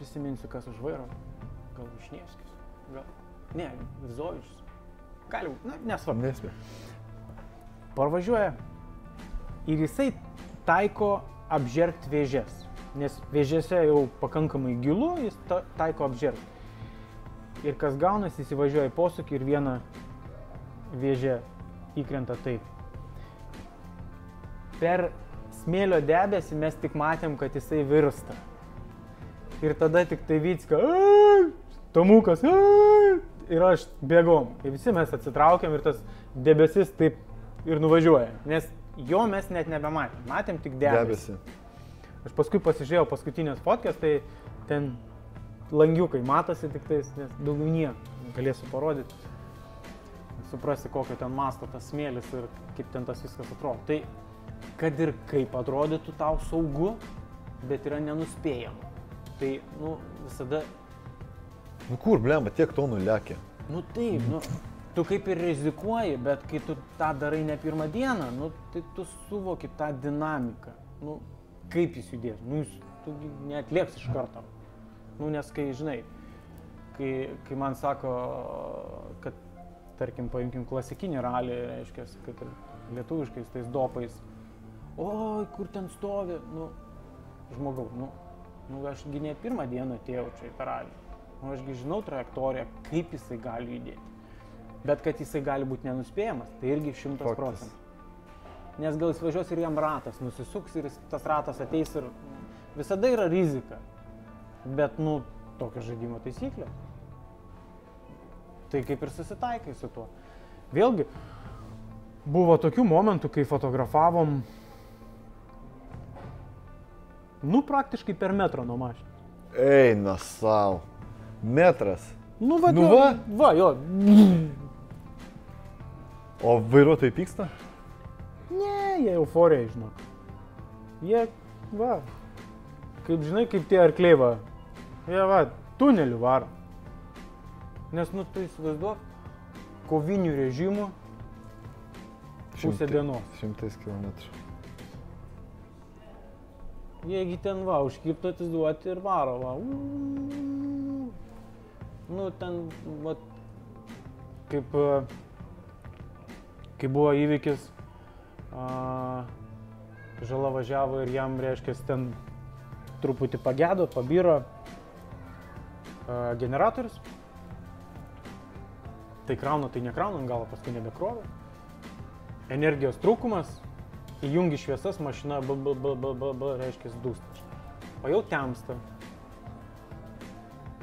Neprisiminsiu, kas už vairo. Gal Išnievskis. Gal... Ne, Vizovičius. Gali būti, na, nesvarbu. Nesmė. Parvažiuoja ir jisai taiko apžergti vėžės. Nes vėžėse jau pakankamai gilu, jis ta, taiko apžergti. Ir kas gaunasi, įsivažiuoja į posūkį ir viena vėžė įkrenta taip. Per smėlio debesį mes tik matėm, kad jisai virsta. Ir tada tik tai Vycka! Tomukas, ir aš bėgom. Ir visi mes atsitraukiam ir tas debesis taip ir nuvažiuoja. Nes jo mes net nebematėm. Matėm tik debesį. Debesi. Aš paskui pasižiūrėjau paskutinės fotkės, tai ten langiukai matosi tik tais, nes daugiau nieko galėsiu parodyti. Suprasti, kokio ten masto tas smėlis ir kaip ten tas viskas atrodo. Tai kad ir kaip atrodytų tau saugu, bet yra nenuspėjama. Tai, nu, visada, Nu kur, blemba, tiek tonų lekia. nu taip, nu, tu kaip ir rizikuoji, bet kai tu tą darai ne pirmą dieną, nu, tai tu suvoki tą dinamiką. Nu, kaip jis judės, nu, jis, tu neatlieks iš karto. Nu, nes kai, žinai, kai, kai man sako, kad, tarkim, paimkim klasikinį ralį, reiškia, kad ir lietuviškais tais dopais, oi, kur ten stovi, nu, žmogau, nu, nu ašgi ne pirmą dieną atėjau čia į tą ralį. Nu, ašgi žinau trajektoriją, kaip jisai gali judėti. Bet kad jisai gali būti nenuspėjamas, tai irgi šimtas procentų. Nes gal jis važiuos ir jam ratas nusisuks ir tas ratas ateis ir visada yra rizika. Bet, nu, tokia žaidimo taisyklė. Tai kaip ir susitaikai su tuo. Vėlgi, buvo tokių momentų, kai fotografavom, nu, praktiškai per metrą nuo mašinos. Eina savo. Metras. Nu, va, Nu jo, va. va, jo. O vairuotojai pyksta? Ne, jie euforija, žinok. Jie, va, kaip žinai, kaip tie arkliai, va. Jie, va, tuneliu varo. Nes, nu, tu įsivaizduok, kovinių režimų pusę dienos. Šimtais kilometrų. Jiegi ten, va, užkipto atiduoti ir varo, va. Uuu. Nu, ten, va, kaip, e, kai buvo įvykis, a, žala važiavo ir jam, reiškia, ten truputį pagėdo, pabiro a, generatorius. Tai krauna, tai nekrauna, galo paskui nebekrovė. Energijos trūkumas, įjungi šviesas, mašina, b, b, b, b, b, b, reiškia, dūsta. O jau temsta.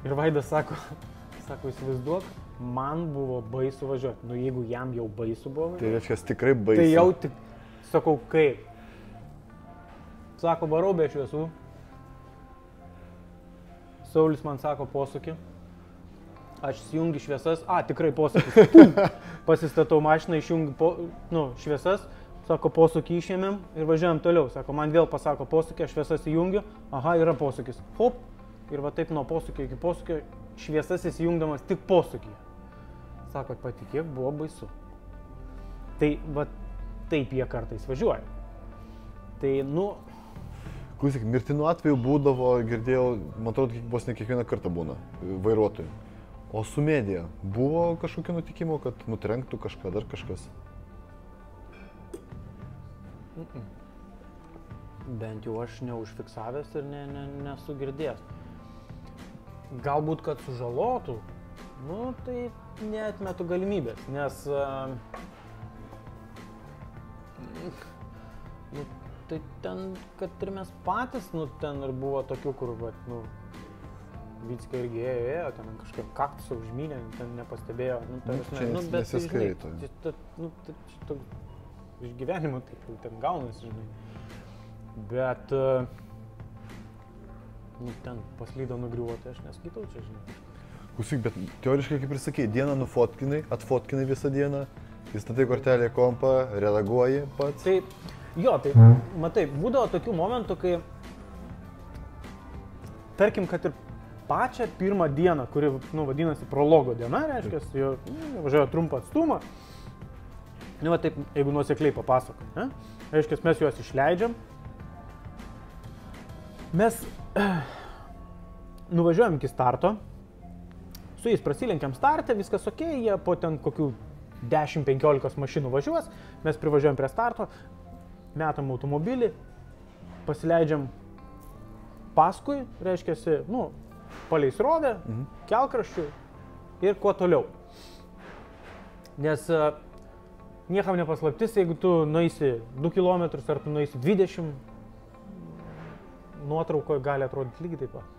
Ir Vaidas sako, sako, įsivaizduok, man buvo baisu važiuoti. Nu, jeigu jam jau baisu buvo Tai važiuoti, reiškia, tikrai baisu. tai jau tik, sakau, kaip. Sako, varau be šviesų. Saulis man sako posūkį. Aš įjungiu šviesas. A, tikrai posūkis. Pasistatau mašiną, išjungiu po, nu, šviesas. Sako, posūkį išėmėm ir važiuojam toliau. Sako, man vėl pasako posūkį, aš šviesas įjungiu. Aha, yra posūkis. Hop. Ir va taip nuo posūkio iki posūkio šviesas įjungdamas tik posūkį. Sako, patikėk, buvo baisu. Tai va taip jie kartais važiuoja. Tai, nu, Klausyk, mirtinų atvejų būdavo, girdėjau, man atrodo, vos ne kiekvieną kartą būna e, vairuotojų. O su medija buvo kažkokių nutikimų, kad nutrenktų kažką, dar kažkas. Bent jau aš neužfiksavęs ir ne, ne, nesu girdėjęs. Galbūt, kad sužalotų, nu, tai neatmetu galimybės, nes... a, Nu, tai ten, kad ir mes patys, nu, ten ir buvo tokių, kur, va, nu, Vycka irgi ėjo, ėjo, ten kažkaip kaktusą užmynė, ten nepastebėjo. Nu, ta Nu, čia nu, bet, tai, žinai, nesiskaito. tai, tai, nu, tai, toks iš gyvenimo taip jau ten gaunasi, žinai. Bet, e, nu, ten paslydo nugriuvo, tai aš neskaitau čia, žinai. Klausyk, bet teoriškai, kaip ir sakei, dieną nufotkinai, atfotkinai visą dieną, įstatai kortelę kompą, redaguoji pats. Tai, jo, tai, matai, būdavo tokių momentų, kai, tarkim, kad ir pačią pirmą dieną, kuri, nu, vadinasi prologo diena, reiškia, jo nu, važiuoja trumpą atstumą. Nu, va taip, jeigu nuosekliai papasakot, ne? Reiškia, mes juos išleidžiam. Mes nuvažiuojam iki starto, su jais prasilenkiam startą, viskas ok, jie po ten kokių 10-15 mašinų važiuos, mes privažiuojam prie starto, metam automobilį, pasileidžiam paskui, reiškia, nu, palei srovę, Mhm. kelkraščių ir kuo toliau. Nes niekam nepaslaptis, jeigu tu nueisi 2 km ar tu nueisi 20, nuotraukoje gali atrodyti lygiai taip pat.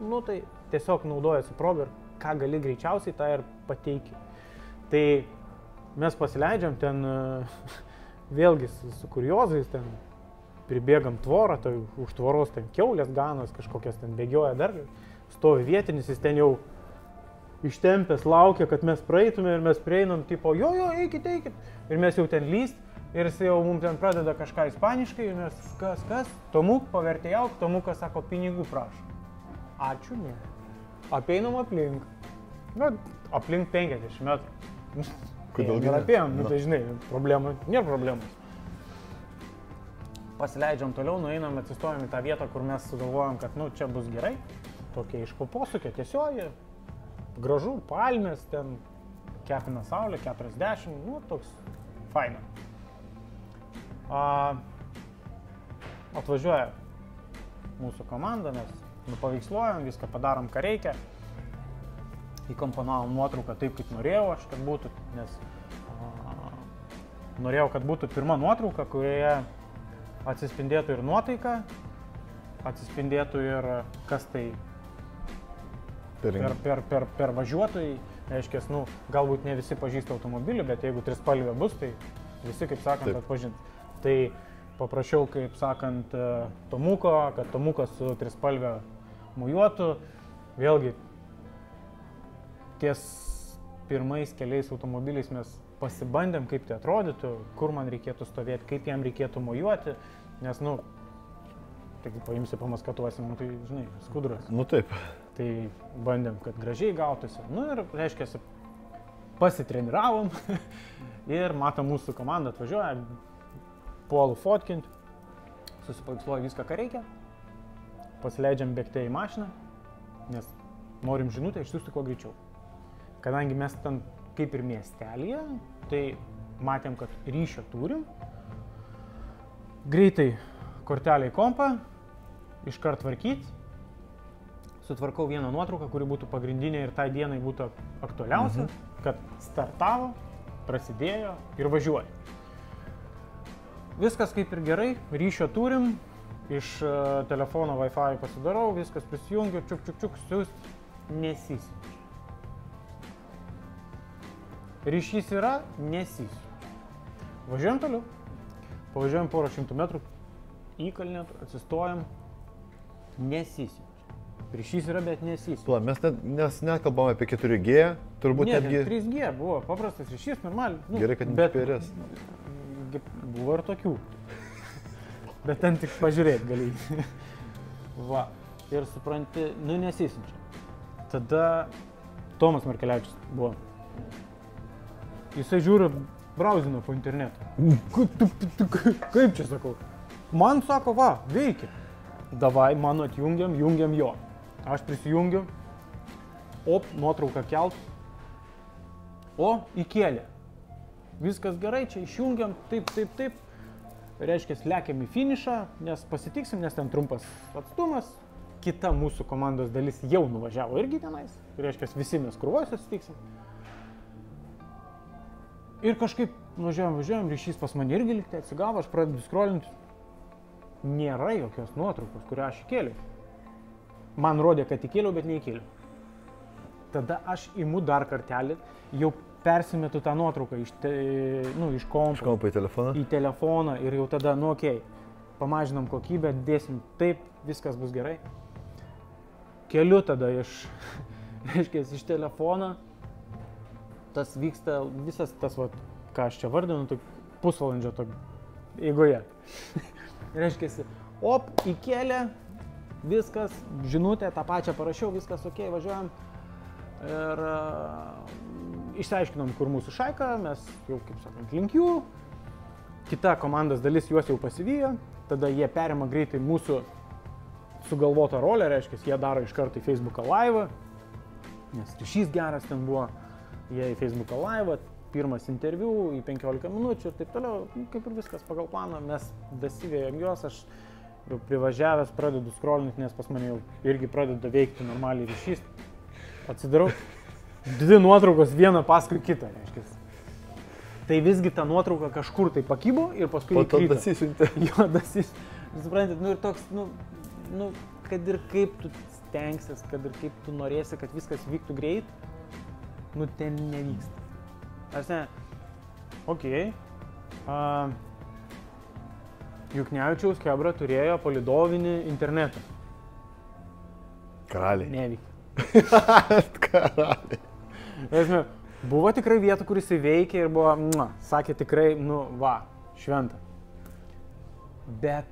Nu tai tiesiog naudojasi progą ir ką gali greičiausiai, tą ir pateiki. Tai mes pasileidžiam ten vėlgi su, kuriozais, ten pribėgam tvorą, tai už tvoros ten keulės ganas, kažkokias ten bėgioja dar, stovi vietinis, jis ten jau ištempęs laukia, kad mes praeitume ir mes prieinam, tipo, jo, jo, eikit, eikit. Ir mes jau ten lyst ir jis jau mums ten pradeda kažką ispaniškai ir mes, kas, kas, Tomuk pavertėjauk, Tomukas sako, pinigų prašo. Ačiū, ne. Apeinam aplink. Na, aplink 50 metrų. Kodėl ne? apėjom, nu tai žinai, problema, nėra problemos. Pasileidžiam toliau, nueinam, atsistojam į tą vietą, kur mes sugalvojom, kad, nu, čia bus gerai. Tokia iš posūkio tiesioji, gražu, palmės, ten kepina saulė, 40, nu, toks faina. A, atvažiuoja mūsų komanda, mes nupaveiksluojam, viską padarom, ką reikia. Įkomponavom nuotrauką taip, kaip norėjau aš, kad būtų, nes a, norėjau, kad būtų pirma nuotrauka, kurioje atsispindėtų ir nuotaika, atsispindėtų ir kas tai Per per, per, per, per važiuotojai, reiškia, nu, galbūt ne visi pažįsta automobilį, bet jeigu trispalvė bus, tai visi, kaip sakant, atpažins. Tai paprašiau, kaip sakant, e, Tomuko, kad Tomukas su trispalvė mujuotų. Vėlgi, ties pirmais keliais automobiliais mes pasibandėm, kaip tai atrodytų, kur man reikėtų stovėti, kaip jam reikėtų mujuoti, nes, nu, taigi paimsi, pamaskatuosim, nu, tai, žinai, skudras. Nu taip. Tai bandėm, kad gražiai gautųsi. Nu ir, reiškia, pasitreniravom ir matom mūsų komanda atvažiuoja, puolų fotkint, susipaveiksluoja viską, ką reikia, pasileidžiam bėgti į mašiną, nes norim žinutę išsiųsti kuo greičiau. Kadangi mes ten kaip ir miestelėje, tai matėm, kad ryšio turim, greitai kortelę į kompą, iškart tvarkyti, sutvarkau vieną nuotrauką, kuri būtų pagrindinė ir tai dienai būtų aktualiausia, mhm. kad startavo, prasidėjo ir važiuoja. Viskas kaip ir gerai, ryšio turim, iš e, telefono Wi-Fi pasidarau, viskas prisijungiu, čiuk čiuk čiuk, siūst, nesisiunčia. Ryšys yra, nesisiunčia. Važiuojam toliau. Pavažiuojam porą šimtų metrų, įkalnėt, atsistojam, nesisiunčia. Ryšys yra, bet nesisiunčia. Pla, mes net, nes nekalbam apie 4G, turbūt Ne, netgi... 3G buvo paprastas ryšys, normaliai. Nu, Gerai, kad bet gi- Buvo ir tokių. Bet ten tik pažiūrėti gali. Va. Ir supranti, nu nesisinčia. Tada Tomas Markelevičius buvo. Jisai žiūri, brauzina po internetu. Kaip, čia sakau? Man sako, va, veikia. Davai, mano atjungiam, jungiam jo. Aš prisijungiu. Op, nuotrauką kelt. O, įkėlė. Viskas gerai, čia išjungiam, taip, taip, taip. Reiškia, lekiam į finišą, nes pasitiksim, nes ten trumpas atstumas. Kita mūsų komandos dalis jau nuvažiavo irgi tenais. Reiškia, visi mes krūvoj susitiksim. Ir kažkaip važiuojam, važiuojam, ryšys pas mane irgi liktai atsigavo, aš pradedu skrolinti. Nėra jokios nuotraukos, kurią aš įkėliau. Man rodė, kad įkėliau, bet neįkėliau. Tada aš imu dar kartelį, jau persimetu tą nuotrauką iš, te, nu, iš kompo Iškompa į telefoną. į telefoną ir jau tada, nu, okei, okay, pamažinam kokybę, dėsim taip, viskas bus gerai. Keliu tada iš, reiškia, iš telefono, tas vyksta visas tas, va, ką aš čia vardinu, pusvalandžio to eigoje. reiškia, op, įkėlė, viskas, žinutė, tą pačią parašiau, viskas ok, važiuojam. Ir uh, išsiaiškinom, kur mūsų šaika, mes jau, kaip sakant, link jų. Kita komandos dalis juos jau pasivijo, tada jie perima greitai mūsų sugalvotą rolę, reiškia, jie daro iš karto į Facebooką live, nes ryšys geras ten buvo, jie į Facebooką live, pirmas interviu į 15 minučių ir taip toliau, Nu, kaip ir viskas pagal planą, mes dasivėjom juos, aš privažiavęs pradedu scrollinti, nes pas mane jau irgi pradeda veikti normaliai ryšys. Atsidarau, Dvi nuotraukos vieną paskui kitą, reiškia. Tai visgi ta nuotrauka kažkur tai pakybo ir paskui... Po to dasisiuntė. Jo, dasis. Suprantat, nu ir toks, nu, nu, kad ir kaip tu stengsies, kad ir kaip tu norėsi, kad viskas vyktų greit, nu ten nevyksta. Ar ne? Ok. Uh, Juknevičiaus Kebra turėjo palidovinį internetą. Karaliai. Nevykė. Karaliai. Esmė, buvo tikrai vietų, kuris įveikė ir buvo, mua, sakė tikrai, nu, va, šventa. Bet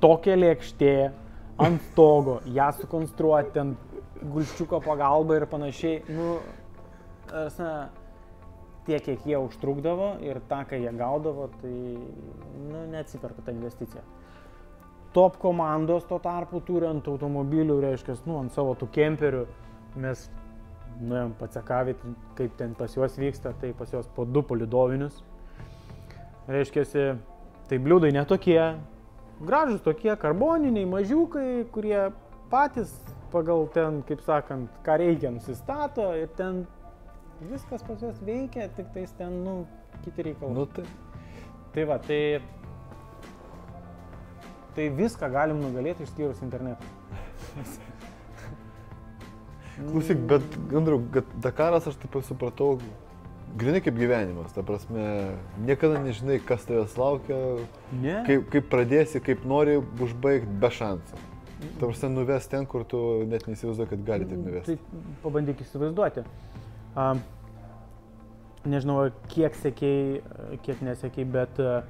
tokia lėkštė ant stogo, ją sukonstruoti ten gulščiuko pagalba ir panašiai, nu, esmė, tiek, kiek jie užtrukdavo ir tą, ką jie gaudavo, tai, nu, neatsiperka ta investicija. Top komandos tuo tarpu turi ant automobilių, reiškia, nu, ant savo tų kemperių, mes nuėjom patsekavyti, kaip ten pas juos vyksta, tai pas juos po du palidovinius. Reiškia, tai bliūdai netokie, gražus tokie, karboniniai, mažiukai, kurie patys pagal ten, kaip sakant, ką reikia nusistato ir ten viskas pas juos veikia, tik tais ten, nu, kiti reikalai. Nu tai. Tai va, tai... Tai viską galim nugalėti išskyrus internetą. Klausyk, bet, Andriu, kad Dakaras, aš taip supratau, grinai kaip gyvenimas. Ta prasme, niekada nežinai, kas tavęs laukia, Ne? kaip, kaip pradėsi, kaip nori užbaigti be šansų. Ta prasme, nuves ten, kur tu net neįsivaizduoji, kad gali taip nuvesti. Tai pabandyk įsivaizduoti. Um, nežinau, kiek sekėjai, kiek nesekėjai, bet uh,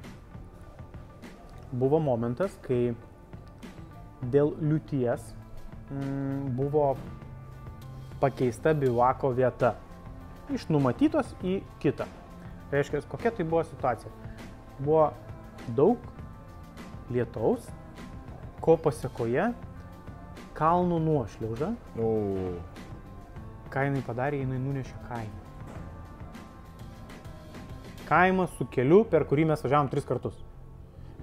buvo momentas, kai dėl liūties mm, buvo pakeista bivako vieta. Iš numatytos į kitą. Reiškia, kokia tai buvo situacija? Buvo daug lietaus, ko pasiekoje kalnų nuošliauža O, ką jinai padarė, jinai nunešė kaimą. Kaimas su keliu, per kurį mes važiavom tris kartus.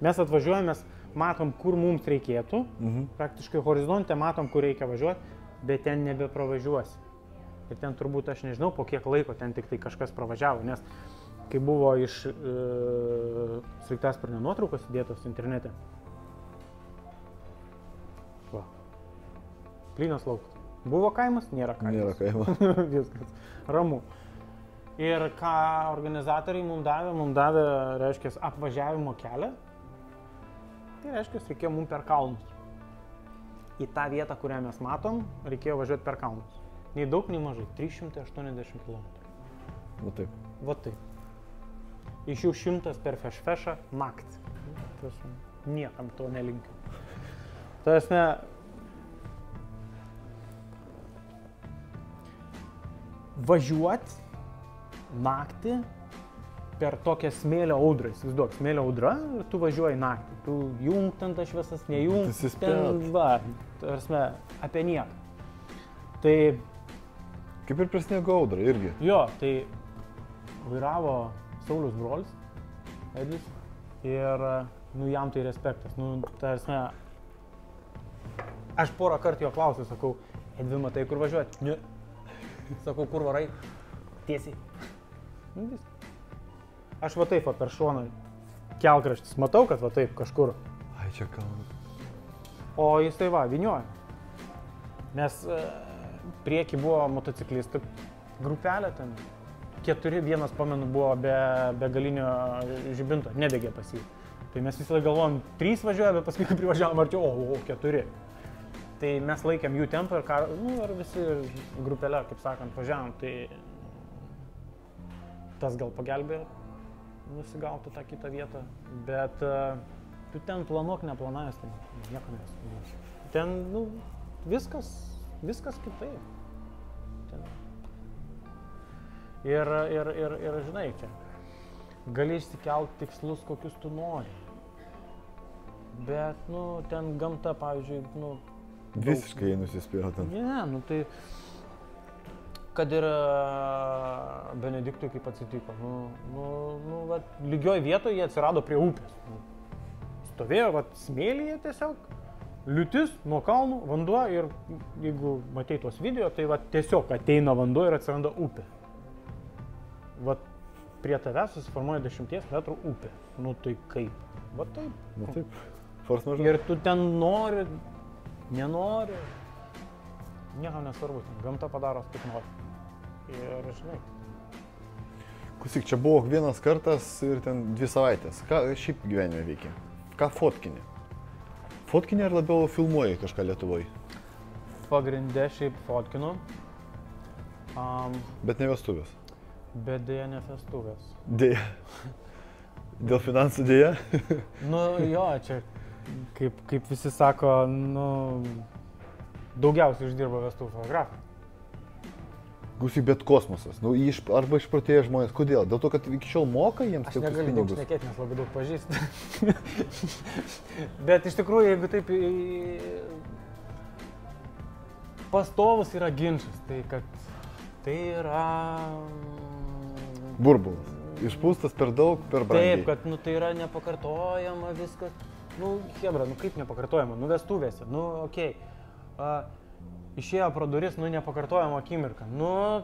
Mes atvažiuojam, mes matom, kur mums reikėtų, mhm. praktiškai horizonte matom, kur reikia važiuoti, bet ten nebepravažiuosi. Ir ten turbūt, aš nežinau, po kiek laiko ten tik tai kažkas pravažiavo, nes kai buvo iš e, sveiktasparnio nuotraukos įdėtos internete. Va. Plynas laukas. Buvo kaimas, nėra kaimas. Nėra kaimo. Viskas. Ramu. Ir ką organizatoriai mums davė, mums davė, reiškia, apvažiavimo kelią. Tai reiškia, reikėjo mums per kalnus. Į tą vietą, kurią mes matom, reikėjo važiuoti per kalnus. Nei daug, nei mažai. 380 km. Nu taip. Va taip. Iš jų šimtas per fešfešą naktį. Niekam to nelinkiu. Tai esmė. Važiuoti naktį per tokią smėlio audrą, įsivaizduok, smėlio audra ir tu važiuoji naktį. Tu jung ten tas šviesas, nejung. Ten, va, tarsi, apie nieką. Tai Kaip ir prie sniego audra irgi. Jo, tai vairavo Saulis brolis, Edis, ir, nu, jam tai respektas. Nu, tarsi, aš porą kartų jo klausiu, sakau, Edvi, matai, kur važiuoti? Sakau, kur varai? Tiesiai. Nu. Aš va taip, va, per šoną kelkraštis, matau, kad va taip kažkur. Ai, čia kalnas. O jis tai va, vinioja. Nes e, prieki buvo motociklistų grupelė ten. Keturi, vienas pamenu, buvo be, be galinio žibinto, nedegė pas jį. Tai mes visą laiką galvom, trys važiuoja, bet paskui privažiavom arčiau, o, o, keturi. Tai mes laikėm jų tempą ir, kar, nu, ir visi grupelė, kaip sakant, važiavom. Tai tas gal pagelbėjo nusigauti tą kitą vietą, bet uh, tu ten planuok neplanavęs, tai nieko nesu. Ten, nu, viskas, viskas kitaip. Ten. Ir, ir, ir, ir, žinai, čia gali išsikelti tikslus, kokius tu nori. Bet, nu, ten gamta, pavyzdžiui, nu, Visiškai nusispėjo ten. Ne, nu tai kad ir e, Benediktui kaip atsitiko. Nu, nu, nu, vat, lygioj vietoje jie atsirado prie upės. Nu, stovėjo vat, smėlyje tiesiog liūtis nuo kalnų, vanduo ir jeigu matai tuos video, tai va tiesiog ateina vanduo ir atsiranda upė. Va prie tavęs susiformuoja 10 metrų upė. Nu tai kaip? Va taip. Na Nu, taip. Force majeure. Ir tu ten nori, nenori. Niekam nesvarbu, gamta padaro kaip nori. Ir žinai, Klausyk, čia buvo vienas kartas ir ten dvi savaitės. Ką šiaip gyvenime veikia? Ką fotkini? Fotkini ar labiau filmuoji kažką Lietuvoje? pagrindė šiaip fotkinu. Um, Bet ne vestuvės. bet dėja ne festuvės. Dėja. Dėl finansų dėja. Nu jo, čia kaip, kaip visi sako, nu, daugiausiai uždirba vestuvų fotografai. Klausyk, bet kosmosas. Nu, iš, arba išprotėję žmonės. Kodėl? Dėl to, kad iki šiol moka jiems Aš tokius negaliu daug pinigus. šnekėti, nes labai daug pažįstu. Bet iš tikrųjų, jeigu taip pastovus yra ginčas, tai kad tai yra... Burbulas. Išpūstas per daug, per brangiai. Taip, kad nu, tai yra nepakartojama viskas. Nu, Hebra, nu kaip nepakartojama, nu vestuvėse, nu okei. Okay. Išėjo pro duris, nu nepakartojama akimirka. Nu,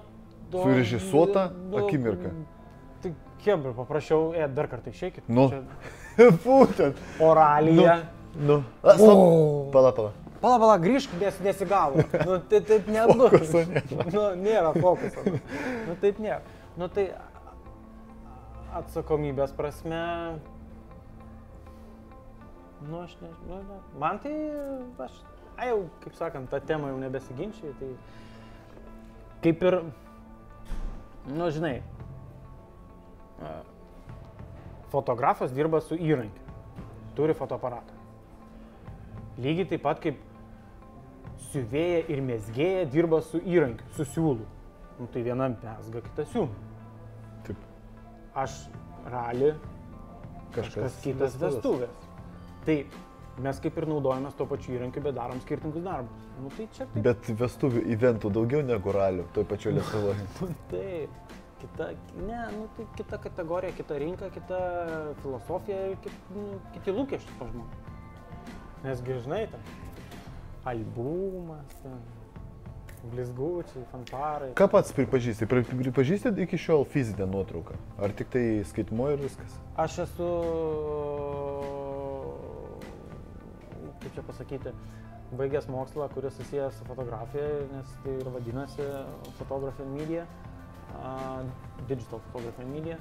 to- Surežisuota akimirka. Tai Hebra, paprašiau, e, dar kartą išeikit. Nu. Čia Būtent. Oralija. Nu. A, stop. Pala, pala. Pala, pala, grįžk, nes nesigavo. Nu, tai taip nebus. Fokuso nėra. Nu, nėra fokuso. Nu, nu, taip nėra. Nu, tai atsakomybės prasme. Nu, aš nežinau. Ne. Man tai, aš, a, jau, kaip sakant, tą temą jau nebesiginčiai. Tai kaip ir, nu, žinai, fotografas dirba su įrankiu, turi fotoaparatą. Lygiai taip pat kaip siuvėja ir mėsgėja dirba su įrankiu, su siūlu. Nu, tai viena mesga, kita siūlo. Taip. Aš rali, kažkas kitas vestuvės. Tai mes kaip ir naudojamės tuo pačiu įrankiu, bet darom skirtingus darbus. Nu, tai čia taip. Bet vestuvių eventų daugiau negu ralių, toj pačioj Lietuvoje. Nu, taip. Kita, ne, nu, tai kita kategorija, kita rinka, kita filosofija ir kit, nu, kiti lūkesčiai to žmonių. Nesgi žinai, ten albumas, ten, blizgučiai, fanfarai. Ką pats pripažįsti? Pri- Pripažįsti iki šiol fizinę nuotrauką? Ar tik tai skaitimo ir viskas? Aš esu, kaip čia pasakyti, baigęs mokslą, kuris susijęs su fotografija, nes tai ir vadinasi Photography and Media, uh, Digital Photography and Media.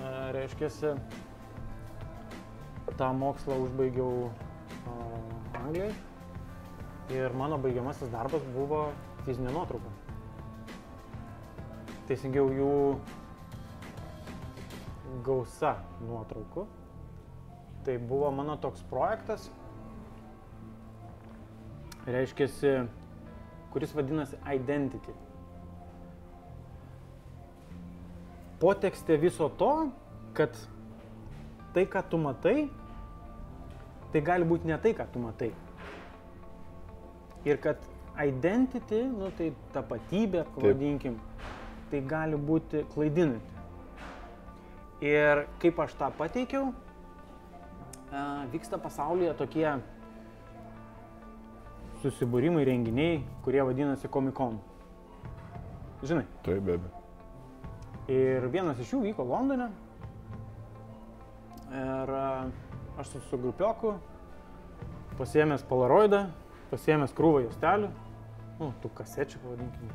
Uh, reiškia, tą mokslą užbaigiau uh, Anglijoje ir mano baigiamasis darbas buvo fizinė nuotrauka. Teisingiau jų gausa nuotraukų. Tai buvo mano toks projektas, reiškia, kuris vadinasi Identity. Potekstė viso to, kad tai, ką tu matai, tai gali būti ne tai, ką tu matai. Ir kad identity, nu tai tapatybė, pavadinkim, tai gali būti klaidinanti. Ir kaip aš tą pateikiau, vyksta pasaulyje tokie susibūrimai, renginiai, kurie vadinasi Comic Con. Žinai, Taip, be abejo. ir vienas iš jų vyko Londone. Ir a, aš su, su grupioku pasiėmęs Polaroidą, pasiėmęs krūvą juostelių, nu, tų kasečių pavadinkim.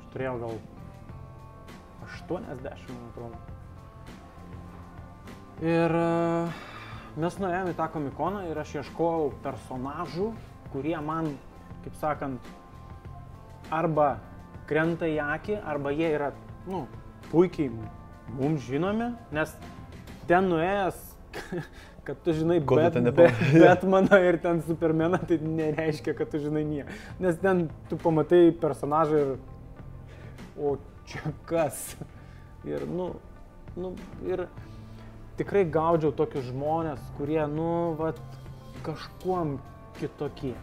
Aš turėjau gal 80, man atrodo. Ir a, mes nuėjome į tą komikoną ir aš ieškojau personažų, kurie man, kaip sakant, arba krenta į akį, arba jie yra, nu, puikiai mums žinomi, nes ten nuėjęs, kad tu žinai bet, bet, nepamatai? Batmaną ir ten Supermeną, tai nereiškia, kad tu žinai nieką. Nes ten tu pamatai personažą ir, o čia kas? Ir, nu, nu, ir tikrai gaudžiau tokius žmonės, kurie, nu, vat, kažkuom kitokie.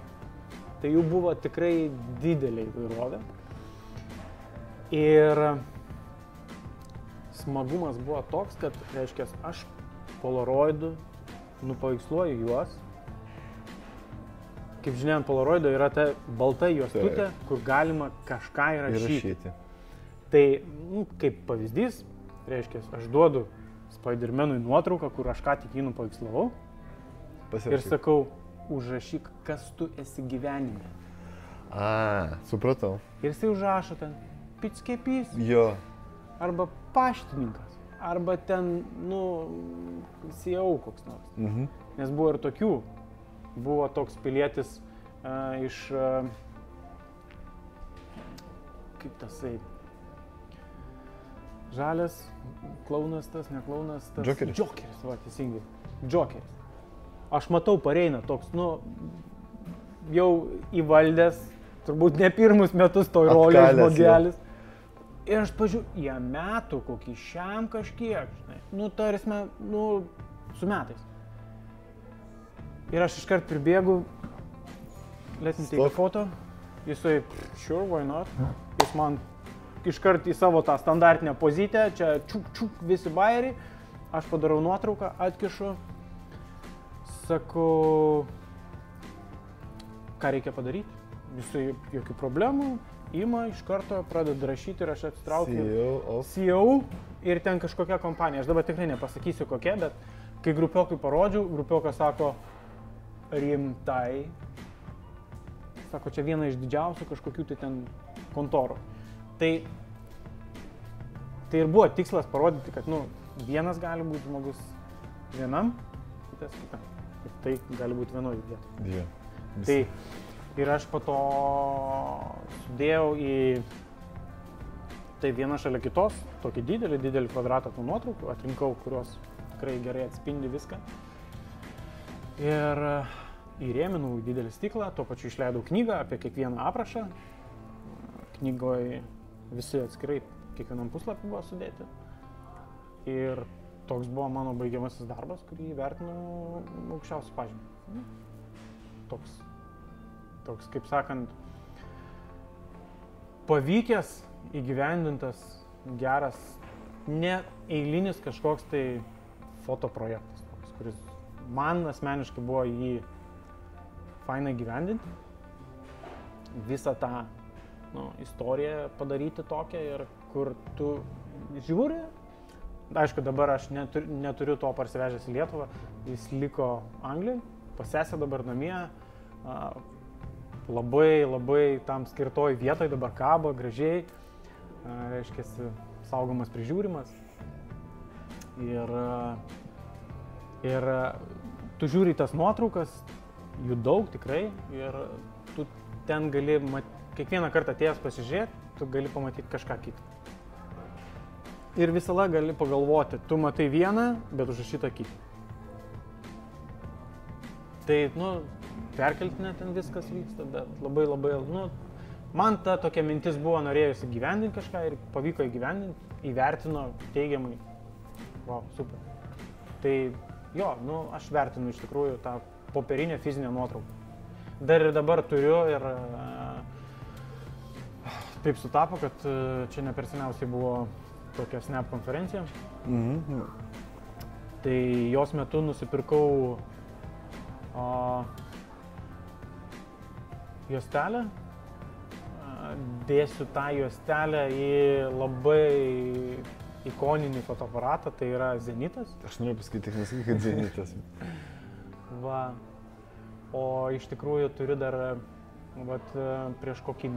Tai jų buvo tikrai didelė įvairovė. Ir smagumas buvo toks, kad, reiškia, aš polaroidu nupaveiksluoju juos kaip žinia, ant polaroido yra ta balta juostutė, kur galima kažką įrašyti. Įrašyti. Tai, nu, kaip pavyzdys, reiškia, aš duodu Spider-Manui nuotrauką, kur aš ką tik jį nupaveikslavau ir Pasirašyk. sakau, užrašyk, kas tu esi gyvenime. A, supratau. Ir jisai užrašo ten, pitskėpys, Jo. arba paštininkas, arba ten, nu, CEO koks nors. Mhm. Nes buvo ir tokių. Buvo toks pilietis uh, iš... Uh, kaip tasai. Žalias, klaunas tas, ne klaunas tas. Džokeris. Džokeris, va, teisingai. Džokeris. Aš matau, pareina toks, nu, jau įvaldęs, turbūt ne pirmus metus to rolės Atkalęs jau. žmogelis. Ir aš pažiūrėjau, jie metų kokį šiam kažkiek, žinai. Nu, tarsi, nu, su metais. Ir aš iškart pribėgu, let me take a photo. Jisai, sure, why not? Jis man iškart į savo tą standartinę poziciją, čia čiuk, čiuk, visi bairiai. Aš padarau nuotrauką, atkišu. Sakau, ką reikia padaryti. Jisai jokių problemų, ima iš karto, pradeda rašyti ir aš atsitraukiu. CEO of... CEO ir ten kažkokia kompanija. Aš dabar tikrai nepasakysiu kokia, bet kai grupiokui parodžiau, grupiokas sako, rimtai. Sako, čia viena iš didžiausių kažkokių tai ten kontorų. Tai, tai ir buvo tikslas parodyti, kad, nu, vienas gali būti žmogus vienam, kitas kitam. Ir tai gali būti vienoje vietoje. Jo. Tai ir aš po to sudėjau į tai vieną šalia kitos, tokį didelį, didelį kvadratą tų nuotraukų, atrinkau, kurios tikrai gerai atspindi viską. Ir e, įrėminau didelį stiklą, tuo pačiu išleidau knygą apie kiekvieną aprašą. Knygoje visi atskirai kiekvienam puslapį buvo sudėti. Ir toks buvo mano baigiamasis darbas, kurį vertinu aukščiausiu pažymį. Toks, toks, kaip sakant, pavykęs, įgyvendintas, geras, ne eilinis kažkoks tai fotoprojektas, toks, kuris man asmeniškai buvo jį fainai gyvendinti, visą tą nu, istoriją padaryti tokią ir kur tu žiūri, aišku, dabar aš neturiu, neturiu to parsivežęs į Lietuvą, jis liko Anglijoje, pasesė dabar namie, labai, labai tam skirtoj vietoj dabar kabo, gražiai, reiškia, saugomas, prižiūrimas. Ir, ir tu žiūri tas nuotraukas, jų daug tikrai, ir tu ten gali, mat, kiekvieną kartą atėjęs pasižiūrėti, tu gali pamatyti kažką kitą. Ir visą laiką gali pagalvoti, tu matai vieną, bet užrašytą kitą. Tai, nu, perkeltinė ten viskas vyksta, bet labai labai, nu, man ta tokia mintis buvo, norėjusi gyvendinti kažką ir pavyko įgyvendinti, įvertino teigiamai. Wow, super. Tai jo, nu, aš vertinu iš tikrųjų tą popierinę fizinę nuotrauką. Dar ir dabar turiu ir uh, taip sutapo, kad uh, čia ne per seniausiai buvo tokia Snap konferencija. Mhm. Tai jos metu nusipirkau a, juostelę. Dėsiu tą juostelę į labai ikoninį fotoaparatą, tai yra Zenitas. Aš noriu pasakyti, nesakyk, kad zenitas. Va. O iš tikrųjų turiu dar vat, prieš kokį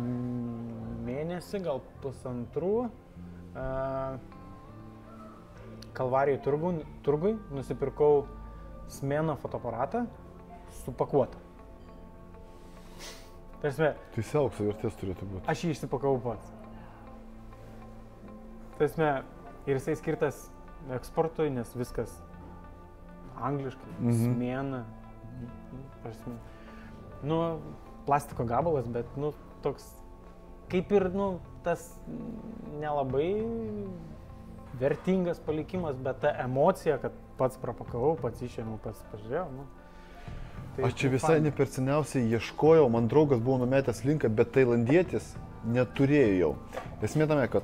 mėnesį, gal pusantrų, Kalvarijų turgų, turgui nusipirkau smeno fotoaparatą supakuotą. Tarsi, Tai jis aukso vertės turėtų būti. aš jį išsipakau pats. Tarsi, ir jisai skirtas eksportui, nes viskas angliškai, mhm. smėna. Prasme. Nu, plastiko gabalas, bet, nu, toks, kaip ir, nu, tas nelabai vertingas palikimas, bet ta emocija, kad pats propakavau, pats išėmiau, pats pažiūrėjau, nu. tai- Aš čia tai visai faina. ne per seniausiai ieškojau, man draugas buvo numetęs linką, bet tailandietis neturėjau. Esmė tame, kad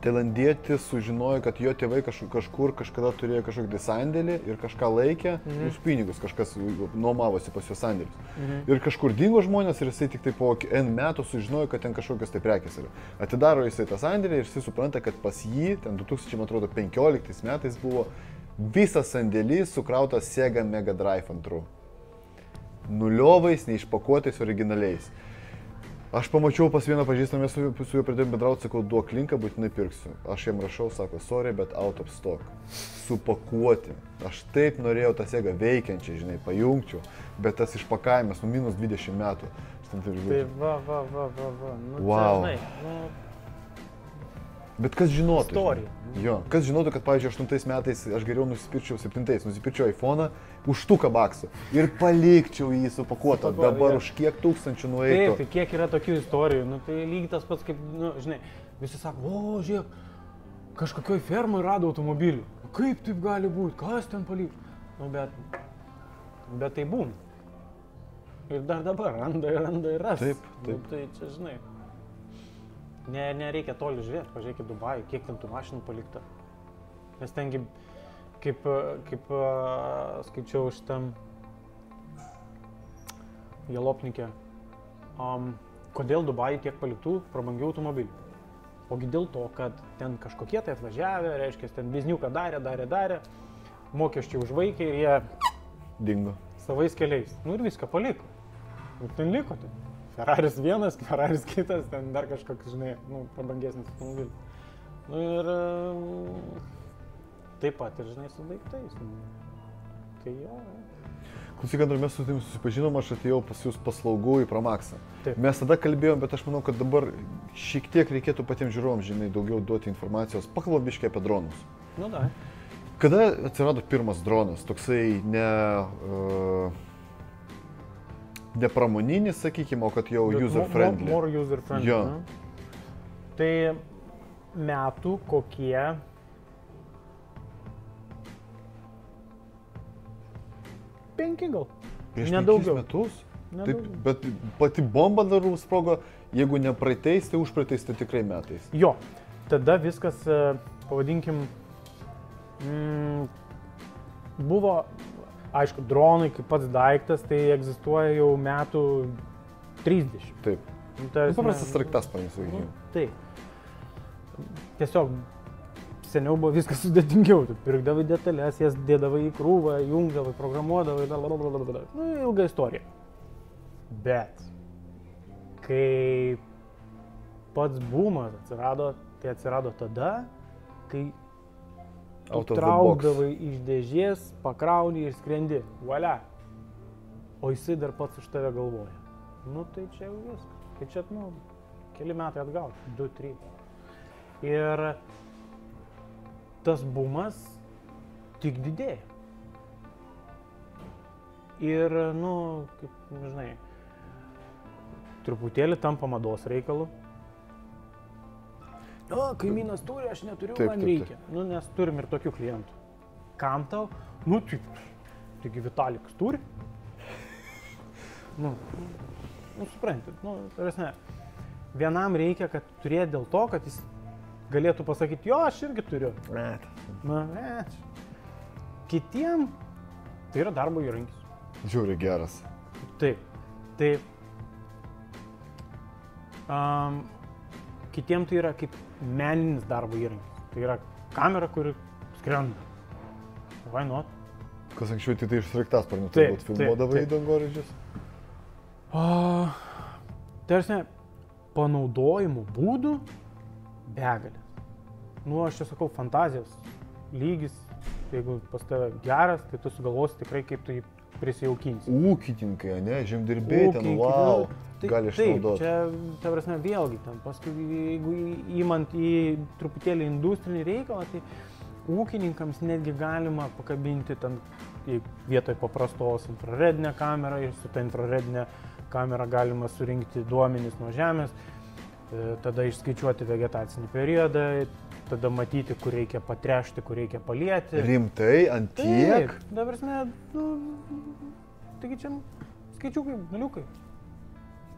Tailandietis sužinojo, kad jo tėvai kažkur, kažkur kažkada turėjo kažkokį tai sandėlį ir kažką laikė, mhm. už pinigus kažkas nuomavosi pas juos sandėlius. Mhm. Ir kažkur dingo žmonės ir jisai tik tai po N metų sužinojo, kad ten kažkokios tai prekės yra. Atidaro jisai tą sandėlį ir jisai supranta, kad pas jį, ten 2015 metais buvo visas sandėlys sukrautas Sega Mega Drive antrų. Nuliovais, neišpakuotais originaliais. Aš pamačiau pas vieną pažįstamą, su, su juo pradėjome bendrauti, sakau, duok linką, būtinai pirksiu. Aš jam rašau, sako, sorry, bet out of stock. Supakuoti. Aš taip norėjau tą sėgą veikiančią, žinai, pajungčiau, bet tas išpakavimas, nu, minus 20 metų. Tai va, va, va, va, va. Nu, Wow. čia, žinai, nu, Bet kas žinotų? Istorija. Jo, kas žinotų, kad, pavyzdžiui, 8 metais aš geriau nusipirčiau 7, nusipirčiau iPhone už štuką baksų ir palikčiau jį supakuotą. Supakuotą, Dabar jo. už kiek tūkstančių Taip, nueitų. tai kiek yra tokių istorijų, nu, tai lygiai tas pats kaip, nu, žinai, visi sako, o, žiūrėk, kažkokioj fermai rado automobilį. Kaip taip gali būti, kas ten paliko? Nu, bet, bet tai būna. Ir dar dabar randa ir randa ir ras. Taip, taip. Nu, tai čia, žinai, ne, nereikia toli žiūrėti, pažiūrėkit Dubajų, kiek ten tų mašinų palikta. Nes tengi, kaip, kaip a, skaičiau šitam Jalopnikė, um, kodėl Dubajui tiek paliktų prabangių automobilių. Ogi dėl to, kad ten kažkokie tai atvažiavę, reiškia, ten bizniuką darė, darė, darė, mokesčiai užvaikė ir jie Dingo. savais keliais. Nu ir viską paliko. Ir ten liko ten. Ferraris vienas, Ferraris kitas, ten dar kažkoks, žinai, nu, prabangesnis automobilis. Nu ir taip pat ir, žinai, su daiktais. Nu. Tai jo. Klausyk, Andriu, mes su tavimi susipažinom, aš atėjau pas jūs paslaugų į Pramaxą. Taip. Mes tada kalbėjom, bet aš manau, kad dabar šiek tiek reikėtų patiems žiūrovams, žinai, daugiau duoti informacijos. Pakalbam biškiai apie dronus. Nu da. Kada atsirado pirmas dronas, toksai ne, uh, ne pramoninis, sakykime, o kad jau Bet user mo- friendly. More user friendly. Jo. ne? Tai metų kokie. Penki gal. Prieš nedaugiau. metus. Taip, Nedaugiau. bet pati bomba dar sprogo, jeigu ne praeitais, tai užpraeitais, tai tikrai metais. Jo, tada viskas, e, pavadinkim, mm, buvo, aišku, dronai kaip pats daiktas, tai egzistuoja jau metų 30. Taip. Ta prasme, paprastas straktas, pavyzdžiui, Nu, taip. Tiesiog seniau buvo viskas sudėtingiau. Tu pirkdavai detalės, jas dėdavai į krūvą, jungdavai, programuodavai, blablabla. Nu, ilga istorija. Bet kai pats bumas atsirado, tai atsirado tada, kai traukdavai iš dėžės, pakrauni ir skrendi. Valia. O jisai dar pats už tave galvoja. Nu tai čia jau viskas. Tai čia, nu, keli metai atgal. Du, trys. Ir tas bumas tik didėja. Ir, nu, kaip, žinai, truputėlį tampa mados reikalu. O, kaimynas turi, aš neturiu, Taip, man taip, reikia. Nu, nes turim ir tokių klientų. Kam tau? Nu, taip. Taigi Vitalikas turi. Nu, nu suprantat, nu, tarsi, vienam reikia, kad turėti dėl to, kad jis galėtų pasakyti, jo, aš irgi turiu. Net. Na, ne. Kitiem tai yra darbo įrankis. Žiūri geras. Taip. Tai um, kitiem tai yra kaip meninis darbo įrankis. Tai yra kamera, kuri skrenda. Why not? Kas anksčiau tai tai iš straktas, parnų, Taip, turbūt filmuodavai. O, tarsi, panaudojimo būdų begalės. Nu, aš čia sakau, fantazijos lygis, jeigu pas tave geras, tai tu sugalvosi tikrai, kaip tu jį prisijaukinsi. Ūkininkai, ne, žemdirbiai ten, Ūkininkai, wow, nu, tai, gali taip, išnaudoti. čia, ta prasme, vėlgi, ten paskui, jeigu įmant į truputėlį industrinį reikalą, tai ūkininkams netgi galima pakabinti ten vietoj paprastos infraredinę kamerą ir su ta infraredinė kamera galima surinkti duomenys nuo žemės, e, tada išskaičiuoti vegetacinį periodą, tada matyti, kur reikia patrešti, kur reikia palieti. Rimtai, ant tiek? Taip, dabar mes, nu, taigi čia skaičiukai, nuliukai.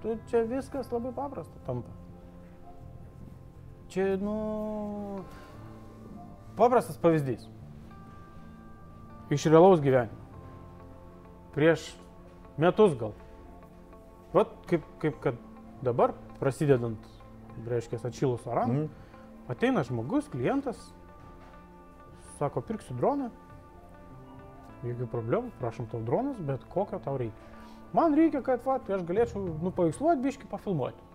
Tu čia viskas labai paprasta tampa. Čia, nu, paprastas pavyzdys. Iš realaus gyvenimo. Prieš metus gal. Vat kaip, kaip kad dabar, prasidedant, reiškia, atšilus oram, Mhm. Ateina žmogus, klientas, sako, pirksiu droną. Jokių problemų, prašom tau dronas, bet kokio tau reikia. Man reikia, kad va, aš galėčiau nupaveiksluoti biški, pafilmuoti.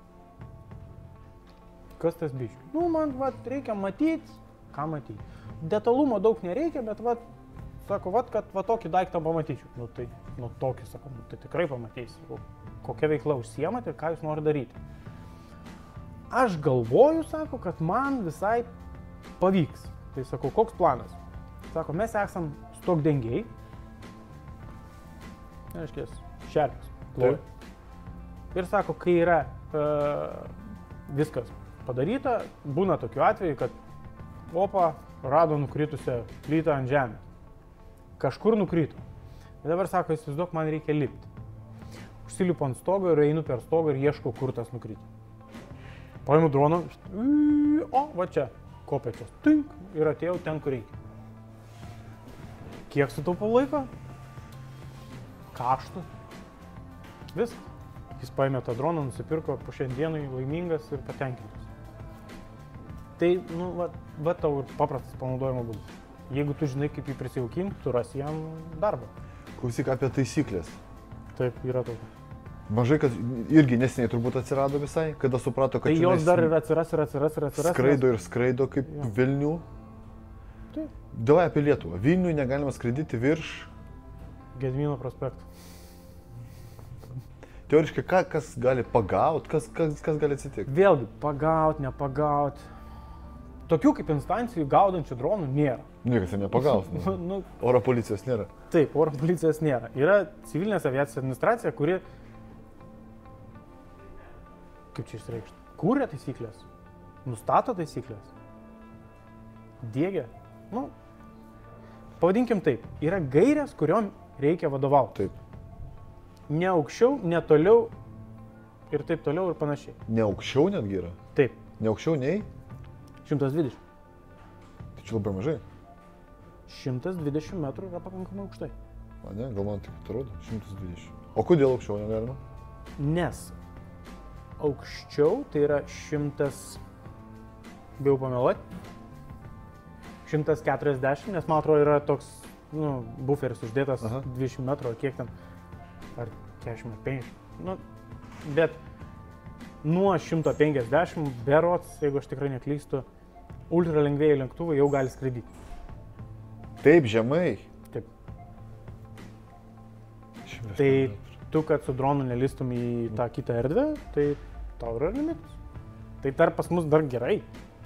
Kas tas biški? Nu, man va, reikia matyti, ką matyti. Detalumo daug nereikia, bet va, sako, va, kad va tokį daiktą pamatyčiau. Nu, tai, nu, tokį, sakau, nu, tai tikrai pamatysi. Kokia veikla užsiemate ir ką jūs norite daryti. Aš galvoju, sako, kad man visai pavyks. Tai sakau, koks planas? Sako, mes esam stokdengiai. Reiškia, šerpės. ploja. Ir sako, kai yra uh, viskas padaryta, būna tokiu atveju, kad opa rado nukritusią plytą ant žemės. Kažkur nukrito. Ir dabar sako, įsivaizduok, man reikia lipti. Užsilipu ant stogo ir einu per stogą ir ieškau, kur tas nukrito. Paimu droną, o, va čia, kopėčios, tink, ir atėjau ten, kur reikia. Kiek sutaupau laiko? Kaštų. Viskas. Jis paėmė tą droną, nusipirko, po šiandienai laimingas ir patenkintas. Tai, nu, va, va tau ir paprastas panaudojimo būdas. Jeigu tu žinai, kaip jį prisijaukinti, tu rasi jam darbą. Klausyk apie taisyklės. Taip, yra tokia. Mažai, kad irgi nesiniai turbūt atsirado visai, kada suprato, kad Tai jos dar ir atsiras, ir atsiras, ir atsiras. skraido ir skraido kaip Jo. Vilnių. Taip. Davai apie Lietuvą. Vilnių negalima skraidyti virš. Gedmino prospektų. Teoriškai, ką, kas gali pagaut, kas, kas, kas gali atsitikti. Vėlgi, pagaut, nepagaut. Tokių kaip instancijų gaudančių dronų nėra. Niekas ir nepagaus. Nu, Nu. Oro policijos nėra. taip, oro policijos nėra. Yra civilinės aviacijos administracija, kuri, kaip čia išreikšti, kūrė taisyklės, nustato taisyklės, dėgia. Nu, pavadinkim taip, yra gairės, kuriuom reikia vadovauti. Taip. Ne aukščiau, ne toliau ir taip toliau ir panašiai. Ne aukščiau netgi yra. Taip, Ne aukščiau nei. 120. Tai čia labai mažai. 120 metrų yra pakankamai aukštai. O ne, gal man tik atrodo. 120. O kodėl aukščiau negalima? Nes aukščiau tai yra 100, bijau pameluoti, 140, nes man atrodo yra toks, nu, buferis uždėtas Aha. 20 metrų, kiek ten, ar 40 ar 50. Nu, bet nuo 150 berots, jeigu aš tikrai neklystu, ultra lengvėjai lėktuvai jau gali skraidyti. Taip žemai. Taip. 100 Tai. Tu, kad su dronu nelistum į tą kitą erdvę, tai tau yra limitas. Tai dar pas mus dar gerai.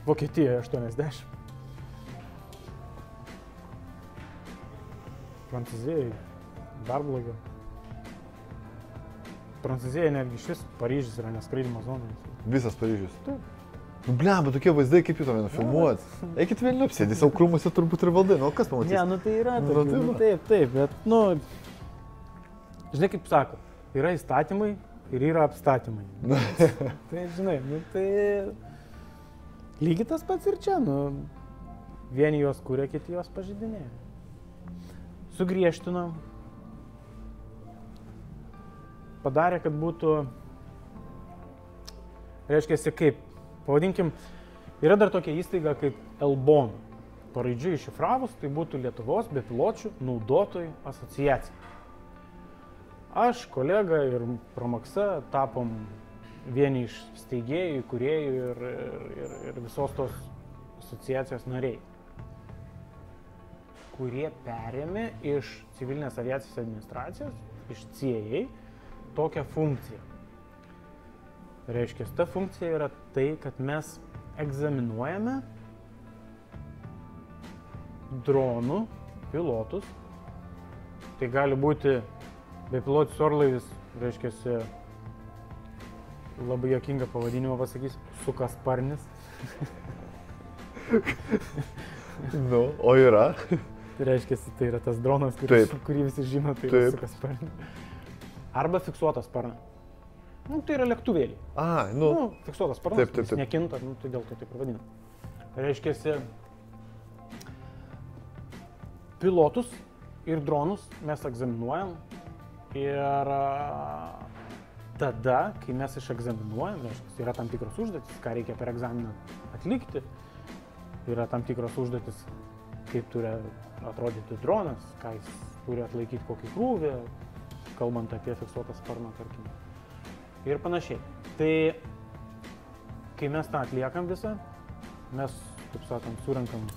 Vokietijoje 80. Prancūzijoje dar blogiau. Prancūzijoje netgi šis Paryžius yra neskraidimo zona. Visas Paryžius. Taip. Nu, blem, bet tokie vaizdai, kaip jūs to nufilmuot. Eikit vėl apsėdį, savo krūmuose turbūt ir valdai, nu kas pamatys? Ne, nu tai yra. Nu, tokių, Nu, va. taip, taip, bet, nu, žinai kaip sako, yra įstatymai ir yra apstatymai. tai, žinai, nu, tai lygiai tas pats ir čia, nu, vieni juos kūrė, kiti juos pažydinėja. Sugriežtino, padarė, kad būtų, reiškia, kaip, pavadinkim, yra dar tokia įstaiga kaip Elbon. Paraidžiui iššifravus, tai būtų Lietuvos bepiločių naudotojų asociacija. Aš, kolega ir Promaksa tapom vieni iš steigėjų, kuriejų ir, ir, ir, visos tos asociacijos nariai, kurie perėmė iš civilinės aviacijos administracijos, iš CIA, tokią funkciją. Reiškia, ta funkcija yra tai, kad mes egzaminuojame dronų pilotus. Tai gali būti bepilotis orlaivis, reiškia, labai jokinga pavadinimą pasakys, sukasparnis. Nu, o yra. Tai reiškia, tai yra tas dronas, kuris, Taip. kurį visi žino, tai Taip. yra sukasparnis. Arba fiksuotas sparnas. Nu, tai yra lėktuvėliai. A, nu, Nu, fiksuotas sparnas, Taip, taip, taip. nekinta, nu, tai dėl to taip ir vadinam. Reiškia, pilotus ir dronus mes egzaminuojam ir tada, kai mes išegzaminuojam, reiškia, yra tam tikros užduotis, ką reikia per egzaminą atlikti, yra tam tikros užduotis, kaip turi atrodyti dronas, ką jis turi atlaikyti kokį krūvį, kalbant apie fiksuotą sparną, tarkim. Ir panašiai. Tai kai mes tą atliekam visą, mes, taip sakant, surinkam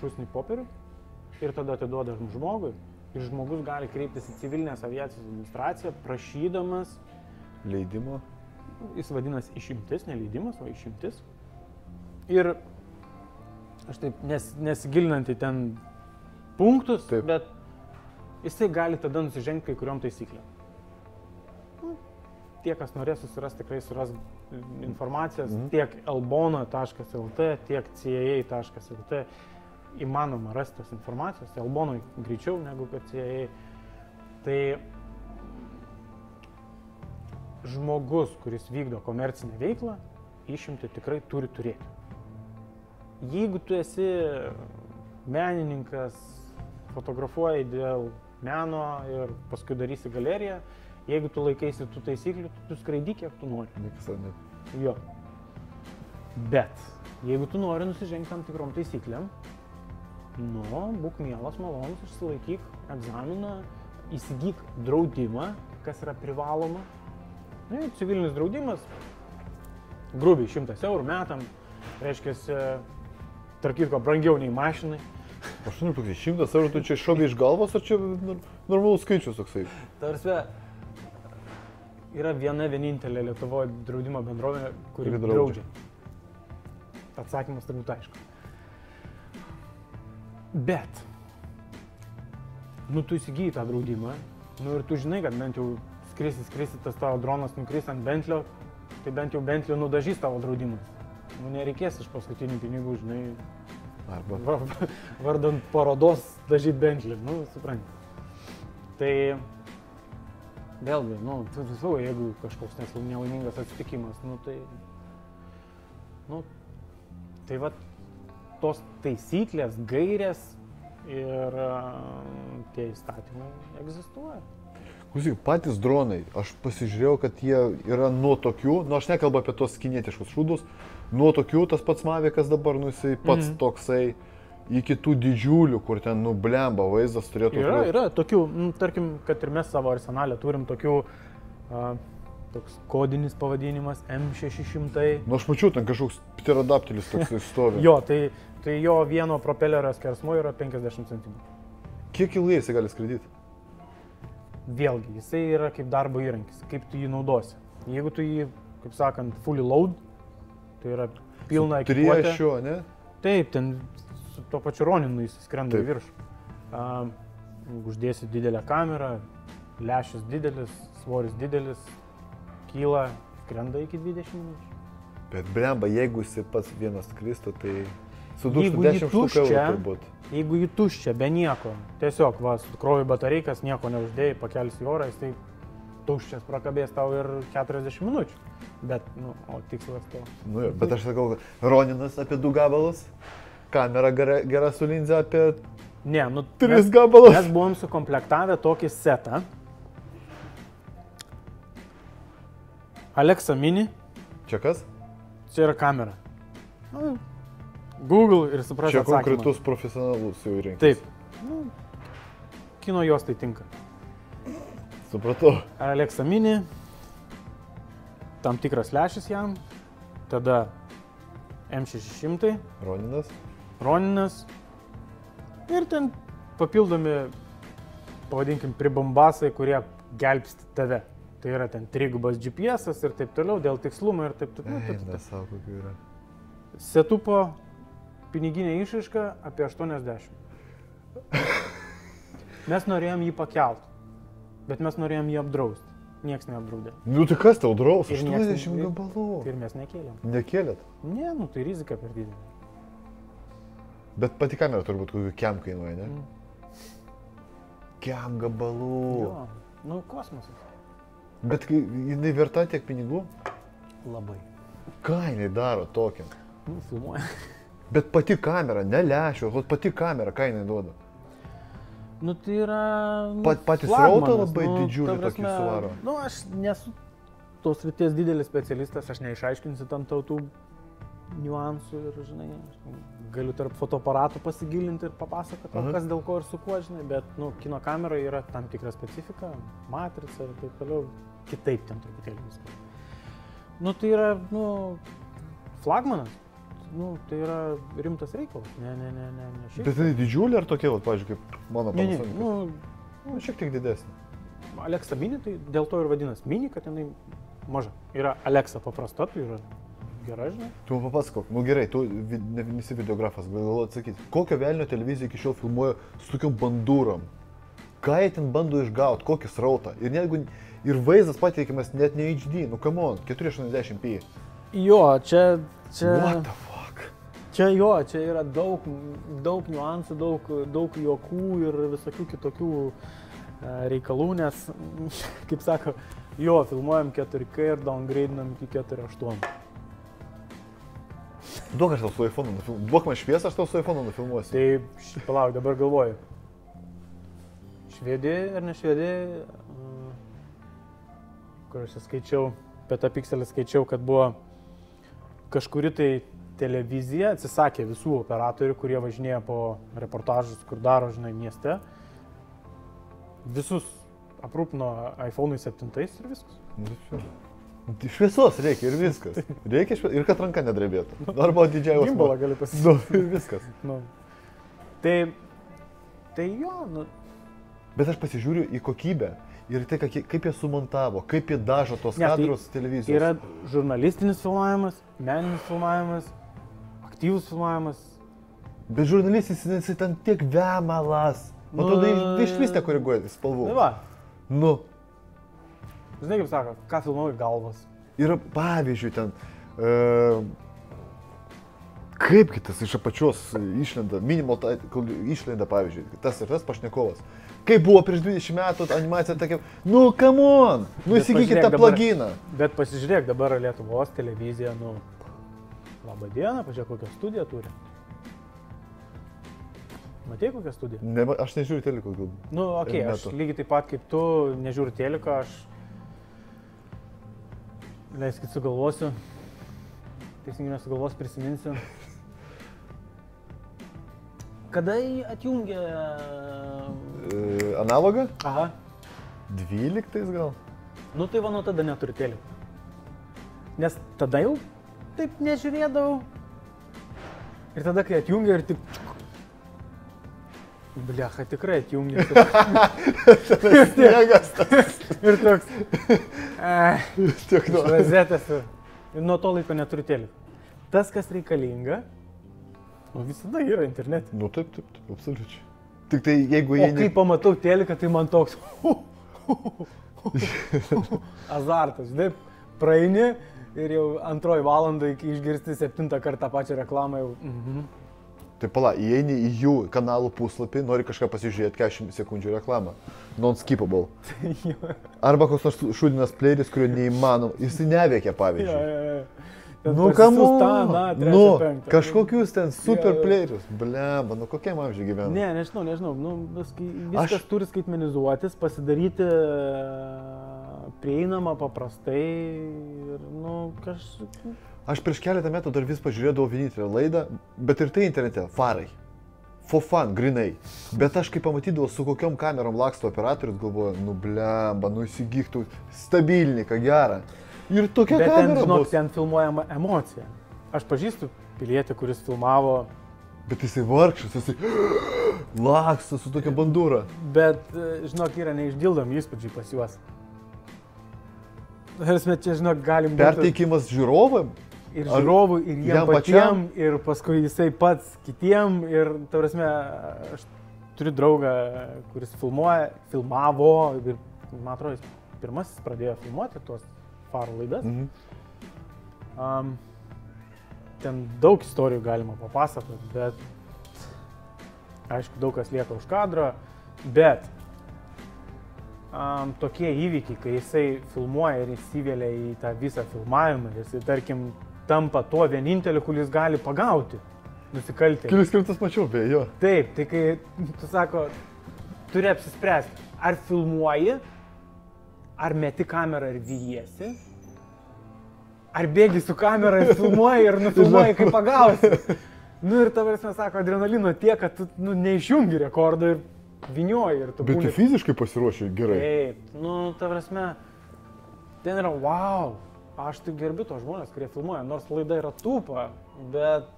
šūsnį popierių ir tada atiduodam žmogui ir žmogus gali kreiptis į civilinės aviacijos administraciją prašydamas, leidimo. jis vadinasi išimtis, neleidimas, o išimtis. Ir aš taip nes, nesigilinant į ten punktus, Taip. bet jisai gali tada nusižengti kai kuriuom taisyklėm. Nu, Tie, kas norės susirasti, tikrai suras informacijos Mhm. tiek elbono.lt, tiek CIA.lt. Įmanoma rasti tos informacijos, Elbonui greičiau negu kad CIA. Tai žmogus, kuris vykdo komercinę veiklą, išimti tikrai turi turėti. Jeigu tu esi menininkas, fotografuoji dėl meno ir paskui darysi galeriją, jeigu tu laikaisi tų taisyklių, tu skraidyk, kiek tu nori. Net. Jo. Bet jeigu tu nori nusižengti tam tikrom taisyklėm, nu, būk mielas, malonus, išsilaikyk egzaminą, įsigyk draudimą, kas yra privaloma. Nu, civilinis draudimas, grubiai 100 eurų metam, reiškia, tarp kitko, brangiau nei mašinai. Aš noriu paklausyti, šimtas eurų tu čia šovė iš galvos, ar čia nor- normalus skaičius toksai? Tarsi yra viena vienintelė Lietuvoje draudimo bendrovė, kuri draudžia. Atsakymas turbūt aišku. Bet, nu tu įsigyji tą draudimą, nu ir tu žinai, kad bent jau skrisi, skrisi, tas tavo dronas nukris ant bentlio, tai bent jau bentlio nudažys tavo draudimas. Nu nereikės iš paskutinių pinigų, žinai, Arba. va, vardant parodos dažyti bentlį, nu, supranti. Tai vėlgi, nu, tu, jeigu kažkoks nelaimingas atsitikimas, nu tai, nu, tai va, tos taisyklės, gairės ir a, tie įstatymai egzistuoja. Klausyk, patys dronai, aš pasižiūrėjau, kad jie yra nuo tokių, nu aš nekalbu apie tos kinietiškus šūdus, nuo tokių tas pats Mavikas dabar, nu jisai pats Mhm. toksai, iki tų didžiulių, kur ten nublemba vaizdas turėtų Yra, atrodyt. yra tokių, nu, tarkim, kad ir mes savo arsenalę turim tokių, a, toks kodinis pavadinimas M600. Nu aš mačiau, ten kažkoks pterodaptilis toksai stovi. Jo, tai, tai jo vieno propelerio skersmuo yra 50 cm. Kiek ilgai jisai gali skraidyti? Vėlgi, jisai yra kaip darbo įrankis, kaip tu jį naudosi. Jeigu tu jį, kaip sakant, fully load, tai yra pilna ekipuotė. Triešiu, ne? Taip, ten su tuo pačiu Roninu jis skrenda į viršų. Um, uždėsi didelę kamerą, lešis didelis, svoris didelis, kyla, skrenda iki 20 minučių. Bet blemba, jeigu jisai pats vienas skristų, tai jį 10 štukų eurų turbūt. Jeigu jį tuščia, be nieko, tiesiog, va, sukrovi batareikas, nieko neuždėjai, pakelsi į orą, jis tai tuščias prakabės tau ir 40 minučių. Bet, nu, o tikslas to. Nu, jo, bet aš sakau, Roninas apie du gabalus, kamera gera, gera su linze apie Ne, nu, tris mes, gabalus. mes buvom sukomplektavę tokį setą. Alexa Mini, Čia kas? čia yra kamera. Nu, Google ir suprasi. Čia konkretus profesionalus jau įrankis. Taip. Nu, kino jos tai tinka. Supratau. Alexa Mini, tam tikras lešis jam, tada M600, Roninas. Roninas ir ten papildomi, pavadinkim, pribombasai, kurie gelbsti tave. Tai yra ten trigubas GPS ir taip toliau, dėl tikslumo ir taip toliau. Taip, taip. yra. Setupo piniginė išaiška apie 80. Mes norėjom jį pakelt, bet mes norėjom jį apdrausti. Niekas neapdraudė. Nu tai kas tau draus? Ir nieks 80 ne- gabalų. Ir mes nekėlėm. Nekėlėt. Ne, nu tai rizika per didelė. Bet pati kamera turbūt kokių kem kainuoja, ne? Mm. Kem gabalų. Jo, nu kosmosas. Bet kai jinai verta tiek pinigų, Labai. ką jinai daro tokiam? Nu, filmuoja. Bet pati kamera, ne lešio, pati kamera, ką jinai duoda. Nu, tai yra... Nu, Pat- patį flagmanas, srautą labai nu, didžiulį ta tokį prasme, suvaro. Nu, aš nesu tos ryties didelis specialistas, aš neišaiškinsiu tam tautų niuansų ir, žinai, galiu tarp fotoaparatų pasigilinti ir papasakoti, Aha. kas dėl ko ir su kuo, žinai, bet, nu, kino kameroje yra tam tikra specifika, matrica ir taip toliau, kitaip ten truputėlį viskas. Nu, tai yra, nu, flagmanas, nu, tai yra rimtas reikalas, ne, ne, ne, ne, ne šiaip. Bet jinai didžiulė ar tokia, vat, pavyzdžiui, kaip mano Ne, ne, Panasonic? nu, Nu, šiek tiek didesnė. Alexa mini, tai dėl to ir vadinasi mini, kad jinai maža. Yra Alexa paprasta, tai yra gera, žinai. Tu man papasakok, nu gerai, tu ne, nesi videografas, galvoju atsakyti, kokią velnio televiziją iki šiol filmuoja su tokiam bandūrom? Ką jie ten bando išgauti, kokį srautą? Ir netgi ir vaizdas pateikiamas net ne HD, nu come on, 480p. Jo, čia, čia, What the fuck? Čia jo, čia yra daug, daug niuansų, daug, daug juokų ir visokių kitokių e, reikalų, nes, kaip sako, jo, filmuojam 4K ir downgrade'inam iki 4.8. Duok aš tau su iPhone nufilmuosiu. Duok man šviesą, aš tau su iPhone nufilmuosiu. Tai, palauk, dabar galvoju. Švedija ar ne Švedija? mm, Kur aš čia skaičiau, apie tą pikselį skaičiau, kad buvo kažkuri tai televizija, atsisakė visų operatorių, kurie važinėja po reportažus, kur daro, žinai, mieste. Visus aprūpino iPhone 7 ir viskas. Tai Šviesos reikia ir viskas. Reikia šviesos ir kad ranka nedrebėtų. Arba didžiausias. Gimbalą gali pasidaryti. Nu, ir viskas. Nu. Tai, tai jo, nu, Bet aš pasižiūriu į kokybę ir tai, kaip jie sumontavo, kaip jie dažo tos Ne, tai kadrus televizijos. Yra žurnalistinis filmavimas, meninis filmavimas, aktyvus filmavimas. Bet žurnalistas, jis ten tiek vemalas. Man Nu, atrodo, iš, iš vis nekoreguoja spalvų. Tai va, Nu, žinai kaip sako, ką filmuoji galvas. yra pavyzdžiui ten. E, kaip kitas iš apačios išlenda, minimal, ta- kol išlenda pavyzdžiui, tas ir tas pašnekovas. Kaip buvo prieš 20 metų animacija tokia, nu, come on, nu Bet įsigykit pažiūrėk tą plaginą. Bet pasižiūrėk, dabar Lietuvos televizija, nu, labą dieną, pažiūrėk, kokią studiją turi. Matai, kokią studiją? Ne, aš nežiūriu teliko, gal. Nu, okay, aš lygiai taip pat kaip tu nežiūriu teliko, aš... Leiskit sugalvosiu. Teisingai nesugalvos, prisiminsiu. Kada atjungė... E, analogą? Aha. 12 gal. Nu tai nuo tada neturiu teliko. Nes tada jau taip nežiūrėdavau. Ir tada, kai atjungia ir tik... Blecha, tikrai atjungia. Sniegas, ir toks... Eh, tiek nuo. Rozetės. Ir nuo to laiko neturiu teliko. Tas, kas reikalinga, nu visada yra internete. Nu taip, taip, taip, absoliučiai. Tik tai jeigu O jie... kai pamatau teliką, tai man toks... Azartas, žinai, praeini ir jau antroji valanda, iki išgirsti septintą kartą tą pačią reklamą jau... Mhm. Tai pala, įeini į jų kanalų puslapį, nori kažką pasižiūrėti 40 sekundžių reklamą. Non-skippable. Jo, Arba koks nors šūdinas playeris, kurio neįmanoma. Jis neveikia, jo, pavyzdžiui. jo, jo. Ten Nu, kam? tą, na, trečią, Nu, penktą. kažkokius ten super playerius. Blemba, nu kokiam amžiui gyvena? Ne, nežinau, nežinau. Nu, viskas Aš- turi skaitmenizuotis, pasidaryti e, prieinamą paprastai ir, nu, kažkaip... Aš prieš keletą metų dar vis pažiūrėdavau vienintelę laidą, bet ir tai internete, farai. For fun, grinai. Bet aš kai pamatydavau, su kokiam kamerom laksto operatorius, galvoju, nu blemba, nu įsigyktų stabilniką, gerą. Ir tokia Bet ten, kamera žinok, bus. ten filmuojama emocija. Aš pažįstu pilietį, kuris filmavo, Bet jisai vargšas, jisai laksto su tokia bandūra. bet, e, žinok, yra neišdildomi įspūdžiai pas juos. Tarsi, čia, žinok, galim Perteikimas žiūrovam. ir ar žiūrovų, ir jiem jam patiem, pačiam? ir paskui jisai pats kitiem. Ir, tarsi, aš turiu draugą, kuris filmuoja, filmavo, ir, man atrodo, jis pirmasis pradėjo filmuoti tuos faro laidas. Mhm. Um, ten daug istorijų galima papasakoti, bet aišku, daug kas lieka už kadro, bet um, tokie įvykiai, kai jisai filmuoja ir įsivelia į tą visą filmavimą, jisai tarkim tampa tuo vieninteliu, kuris gali pagauti nusikaltėlį. Kelis kartus mačiau, beje, jo. Taip, tai kai tu sako, turi apsispręsti, ar filmuoji, ar meti kamerą ir vyjiesi, ar bėgi su kamera ir filmuoji ir nufilmuoji, kaip pagausi. Nu ir tavęs mes sako, adrenalino tiek, kad tu nu, neišjungi rekordą ir vinioji ir tu Bet tu būni. fiziškai pasiruošai gerai. Taip, nu, ta prasme, ten yra wow. Aš tik gerbiu tos žmonės, kurie filmuoja, nors laida yra tūpa, bet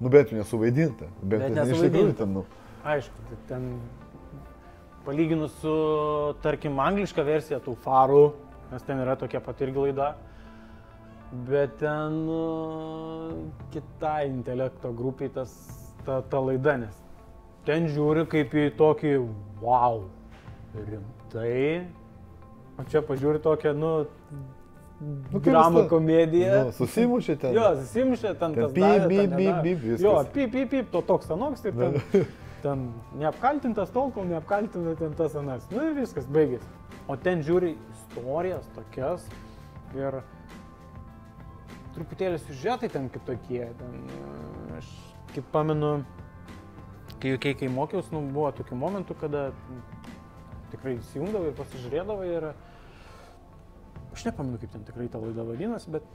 Nu jau nesuvaidinta. Bet tikrųjų nesuvaidinta. ten, nu. aišku, tai ten palyginus su, tarkim, angliška versija tų farų, nes ten yra tokia pat irgi laida, bet ten nu, kita intelekto grupiai tas, ta, ta laida, nes ten žiūri kaip į tokį wow, rimtai, o čia pažiūri tokią, nu, Nu, dramą komediją. Nu, susimušė ten. Jo, susimšė ten Ten tas. pyp, nedavė. pyp, viskas. Jo, pyp, pyp, pyp, to toks anoks ir ten, ten neapkaltintas tol, kol neapkaltina ten tas anas. Nu ir viskas, baigėsi. O ten žiūri istorijas tokias ir truputėlį siužetai ten kitokie. Ten, aš kaip pamenu, kai UK, kai mokiausi, nu, buvo tokių momentų, kada tikrai įsijungdavai ir pasižiūrėdavai ir aš nepamenu, kaip ten tikrai ta laida vadinasi, bet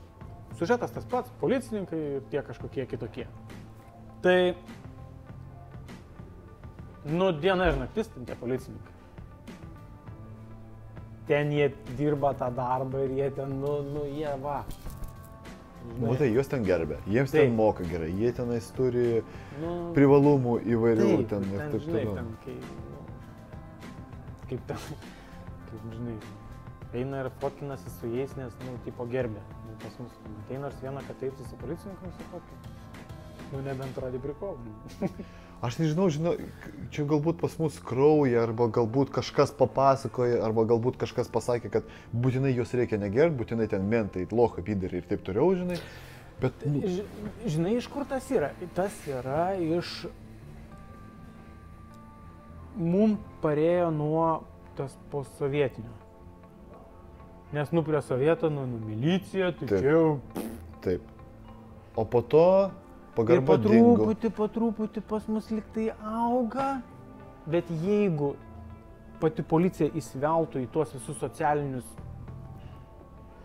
sužetas tas pats, policininkai ir tie kažkokie kitokie. Tai, nu, diena ir naktis ten tie policininkai. Ten jie dirba tą darbą ir jie ten, nu, nu jie va. Nu, tai juos ten gerbė. Jiems Taip. ten moka gerai. Jie tenais turi nu, privalumų įvairių taip, ten ir taip toliau. ten, kai, nu, kaip ten, kaip žinai, eina ir fotkinasi su jais, nes, nu, tipo gerbė. Nu, pas mus ateina nors vieną, kad eitų su policininku nusifotkint. Nu, nebent radi prikovų. Aš nežinau, žinau, čia galbūt pas mus krauja, arba galbūt kažkas papasakoja, arba galbūt kažkas pasakė, kad būtinai juos reikia negerti, būtinai ten mentai, loha, pydari ir taip toliau, žinai. Bet, nu, Žinai, iš kur tas yra? Tas yra iš... Mum parėjo nuo tas posovietinio. Nes nu prie sovieto, nu, nu milicija, tai Taip. čia jau taip. O po to pagarba po truputį, po truputį pas mus liktai auga, bet jeigu pati policija įsiveltų į tuos visus socialinius,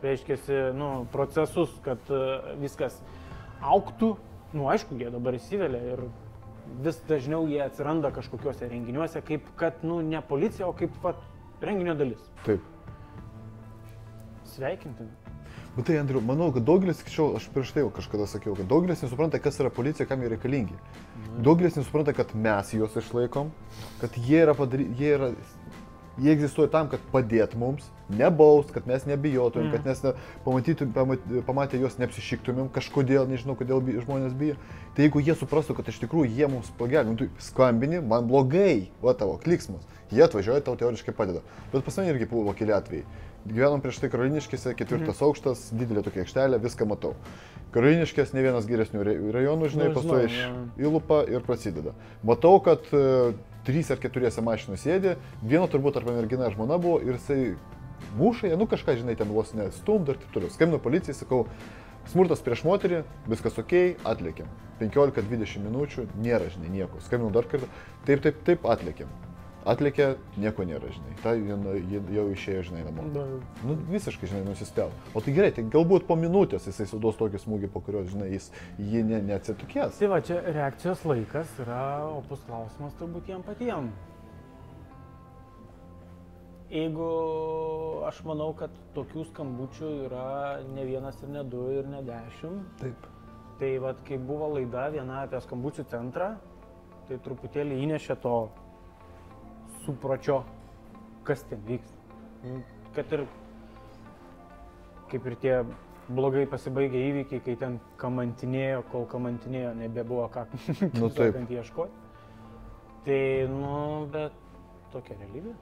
reiškia, nu, procesus, kad e, viskas auktų, nu, aišku, jie dabar įsivelia ir vis dažniau jie atsiranda kažkokiuose renginiuose, kaip kad, nu, ne policija, o kaip pat renginio dalis. Taip. Sveikintina. Bet tai, Andriu, manau, kad daugelis, iki šiol, aš prieš tai jau kažkada sakiau, kad daugelis nesupranta, kas yra policija, kam jie reikalingi. Daugelis nesupranta, kad mes juos išlaikom, kad jie yra padaryti, jie yra, jie egzistuoja tam, kad padėt mums, nebaust, kad mes nebijotumėm, Mm. kad mes ne, pamatytum, pamat, pamatę juos neapsišiktumėm, kažkodėl, nežinau, kodėl bi- žmonės bijo. Tai jeigu jie suprastų, kad iš tikrųjų jie mums pagelbė, nu, tu skambini, man blogai, va tavo kliksmas, jie atvažiuoja, tau teoriškai padeda. Bet pas mane irgi buvo keli atvejai. Gyvenom prieš tai Karoliniškėse, ketvirtas Mhm. aukštas, didelė tokia aikštelė, viską matau. Karoliniškės ne vienas geresnių ra- rajonų, žinai, Nu, pastoja iš įlupa ir prasideda. Matau, kad e, trys ar keturiese mašinos sėdi, vieno turbūt arba mergina ar žmona buvo ir jisai muša, nu kažką, žinai, ten vos nestumd ir taip toliau. Skambinu policijai, sakau, smurtas prieš moterį, viskas ok, atlėkėm. 15-20 minučių, nėra, žinai, nieko. Skambinu dar kartą, taip, taip, taip, atlėkėm. Atlėkė, nieko nėra, žinai. Ta ji jau išėjo, žinai, namo. Nu, visiškai, žinai, nusispėl. O tai gerai, tai galbūt po minutės jisai suduos tokį smūgį, po kurio, žinai, jis jį ne, neatsitukės. Tai va, čia reakcijos laikas yra opus klausimas turbūt jiem patiem. Jeigu aš manau, kad tokių skambučių yra ne vienas ir ne du ir ne dešimt, Taip. tai vad, kai buvo laida viena apie skambučių centrą, tai truputėlį įnešė to supračio, kas ten vyksta. Nu, Kad ir kaip ir tie blogai pasibaigę įvykiai, kai ten kamantinėjo, kol kamantinėjo, nebebuvo ką Nu, sakant, ieškoti. Tai, nu, bet tokia realybė.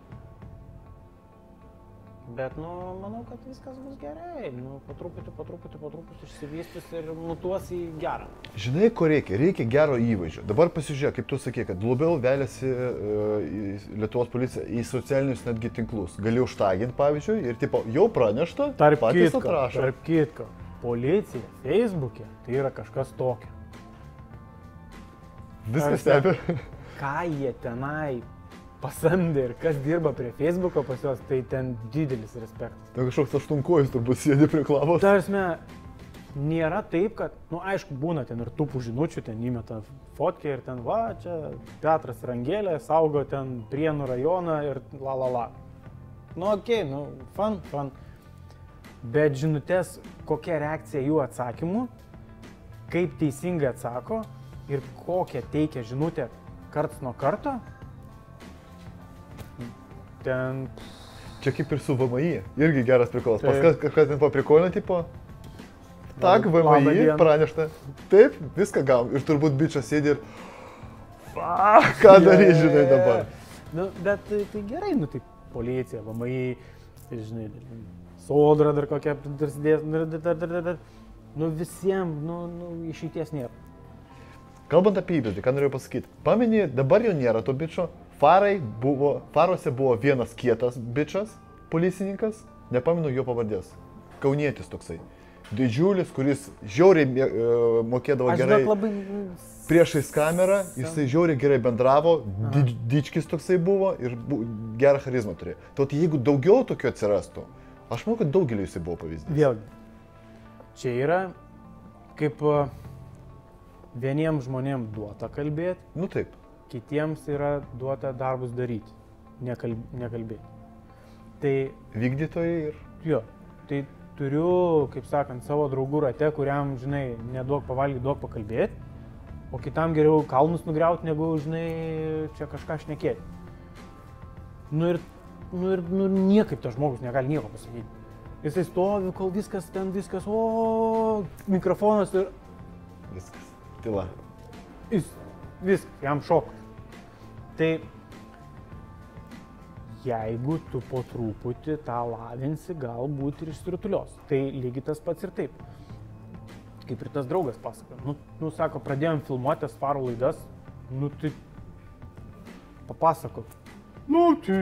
Bet, nu, manau, kad viskas bus gerai. Nu, po truputį, po truputį, po truputį išsivystys ir mutuos į gerą. Žinai, ko reikia? Reikia gero įvaizdžio. Dabar pasižiūrėk, kaip tu sakė, kad labiau veliasi uh, Lietuvos policija į socialinius netgi tinklus. Gali užtaginti, pavyzdžiui, ir tipo, jau pranešta, Tarp kitko, atrašo. tarp kitko, policija, Facebook'e tai yra kažkas tokio. Viskas stebi. Ką jie tenai pasamdė ir kas dirba prie Facebook'o pas juos, tai ten didelis respektas. Ten kažkoks aštunkojus turbūt sėdi prie klavos. Tarsi, nėra taip, kad, na, nu, aišku, būna ten ir tupų žinučių, ten įmeta fotkę ir ten, va, čia Petras Rangelė saugo ten Prienų rajoną ir la la la. Nu, okei, okay, nu, fan, fan. Bet žinutės, kokia reakcija jų atsakymų, kaip teisingai atsako ir kokią teikia žinutę karts nuo karto, ten Čia kaip ir su VMI. Irgi geras prikolas. Pas kas kažkas ten paprikolino, tipo. Tak, VMI pranešta. Taip, viską gavom. Ir turbūt bičias sėdi ir... Fuck, ką daryti, žinai, dabar. Nu, bet tai, tai gerai, nu tai policija, VMI, žinai, sodra dar kokia prisidės, dar, dar, dar, dar. Nu visiems, nu, nu išeities nėra. Kalbant apie įvaizdį, ką norėjau pasakyti. Pamenį, dabar jau nėra to bičio. Farai buvo, faruose buvo vienas kietas bičias, policininkas, nepamenu jo pavardės. Kaunietis toksai. Didžiulis, kuris žiauriai e, mokėdavo Aš gerai. labai... priešais kamerą, jisai žiauriai gerai bendravo, di dičkis toksai buvo ir bu, gerą charizmą turėjo. Tad jeigu daugiau tokių atsirastų, aš manau, kad daugeliu jisai buvo pavyzdys. Vėlgi, čia yra kaip a, vieniems žmonėms duota kalbėti, Nu taip. Kitiems yra duota darbus daryti, nekalb, nekalbėti. Tai Vykdytojai ir... jo, tai turiu, kaip sakant, savo draugų rate, kuriam, žinai, neduok pavalgyti, duok pakalbėti, o kitam geriau kalnus nugriauti, negu, žinai, čia kažką šnekėti. Nu ir, nu ir nu, niekaip tas žmogus negali nieko pasakyti. Jisai stovi, kol viskas ten, viskas, o mikrofonas ir Viskas. Tyla. jis viskas, jam šokas. Tai jeigu tu po truputį tą lavinsi, galbūt ir išsirutulios. Tai lygiai tas pats ir taip. Kaip ir tas draugas pasakoja. Nu, nu sako, pradėjom filmuoti faro laidas, nu tai papasakok. Nu tai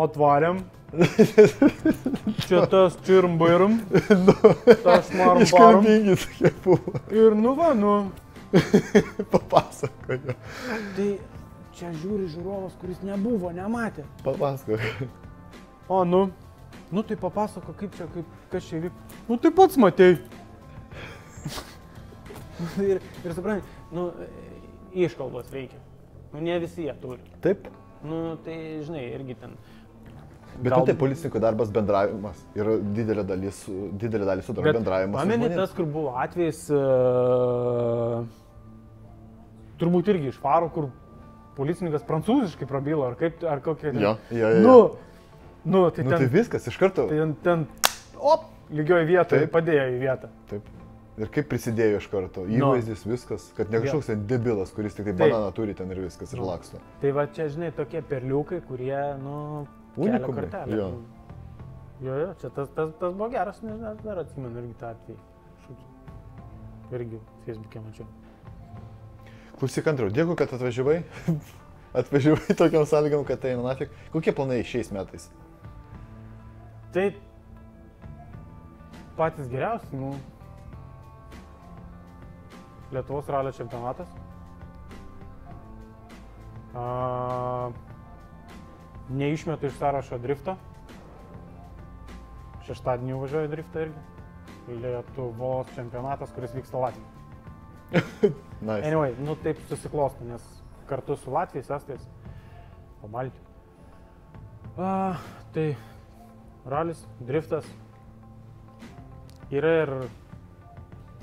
atvarėm. Čia tas čirim bairum, tas buvo. Ir nu va, nu. Papasakoju. Tai čia žiūri žiūrovas, kuris nebuvo, nematė. Papasakoju. O, nu. Nu tai papasako, kaip čia, kaip, kas čia vyko. Nu tai pats matei. ir, ir supranti, nu, iškalbos reikia. Nu, ne visi jie turi. Taip. Nu, tai, žinai, irgi ten. Bet Gal... tai policininko darbas bendravimas. Yra didelė dalis, didelė dalis sudaro Bet bendravimas. žmonėm. tas, kur buvo atvejis, uh, turbūt irgi iš faro, kur policininkas prancūziškai prabilo, ar kaip, ar kokia. Jo, jo, jo, Nu, nu, tai Nu ten, tai viskas iš karto. tai ten, ten, op, lygioje vietoje, padėjo į vietą. Taip. Ir kaip prisidėjo iš karto. Įvaizdis, viskas. Kad ne kažkoks ten debilas, kuris tik tai bananą turi ten ir viskas ir Nu. laksto. Tai va čia, žinai, tokie perliukai, kurie, nu, Unikumai, jo. Jo, jo, čia tas, tas, tas buvo geras, nežinau, dar atsimenu irgi tą atvejį. Irgi Facebook'e mačiau. Klausyk, Andriu, dėkui, kad atvažiavai. atvažiavai tokiam sąlygom, kad tai nafik. Kokie planai šiais metais? Tai patys geriausi, nu, Lietuvos ralio čempionatas. A, neišmetu iš sąrašo drifto. Šeštadienį važiuoju driftą irgi. Lietuvos čempionatas, kuris vyksta Latvijoje. Nice. Anyway, nu taip susiklosto, nes kartu su Latvijais, Estais, pamalti. A, tai ralis, driftas. Yra ir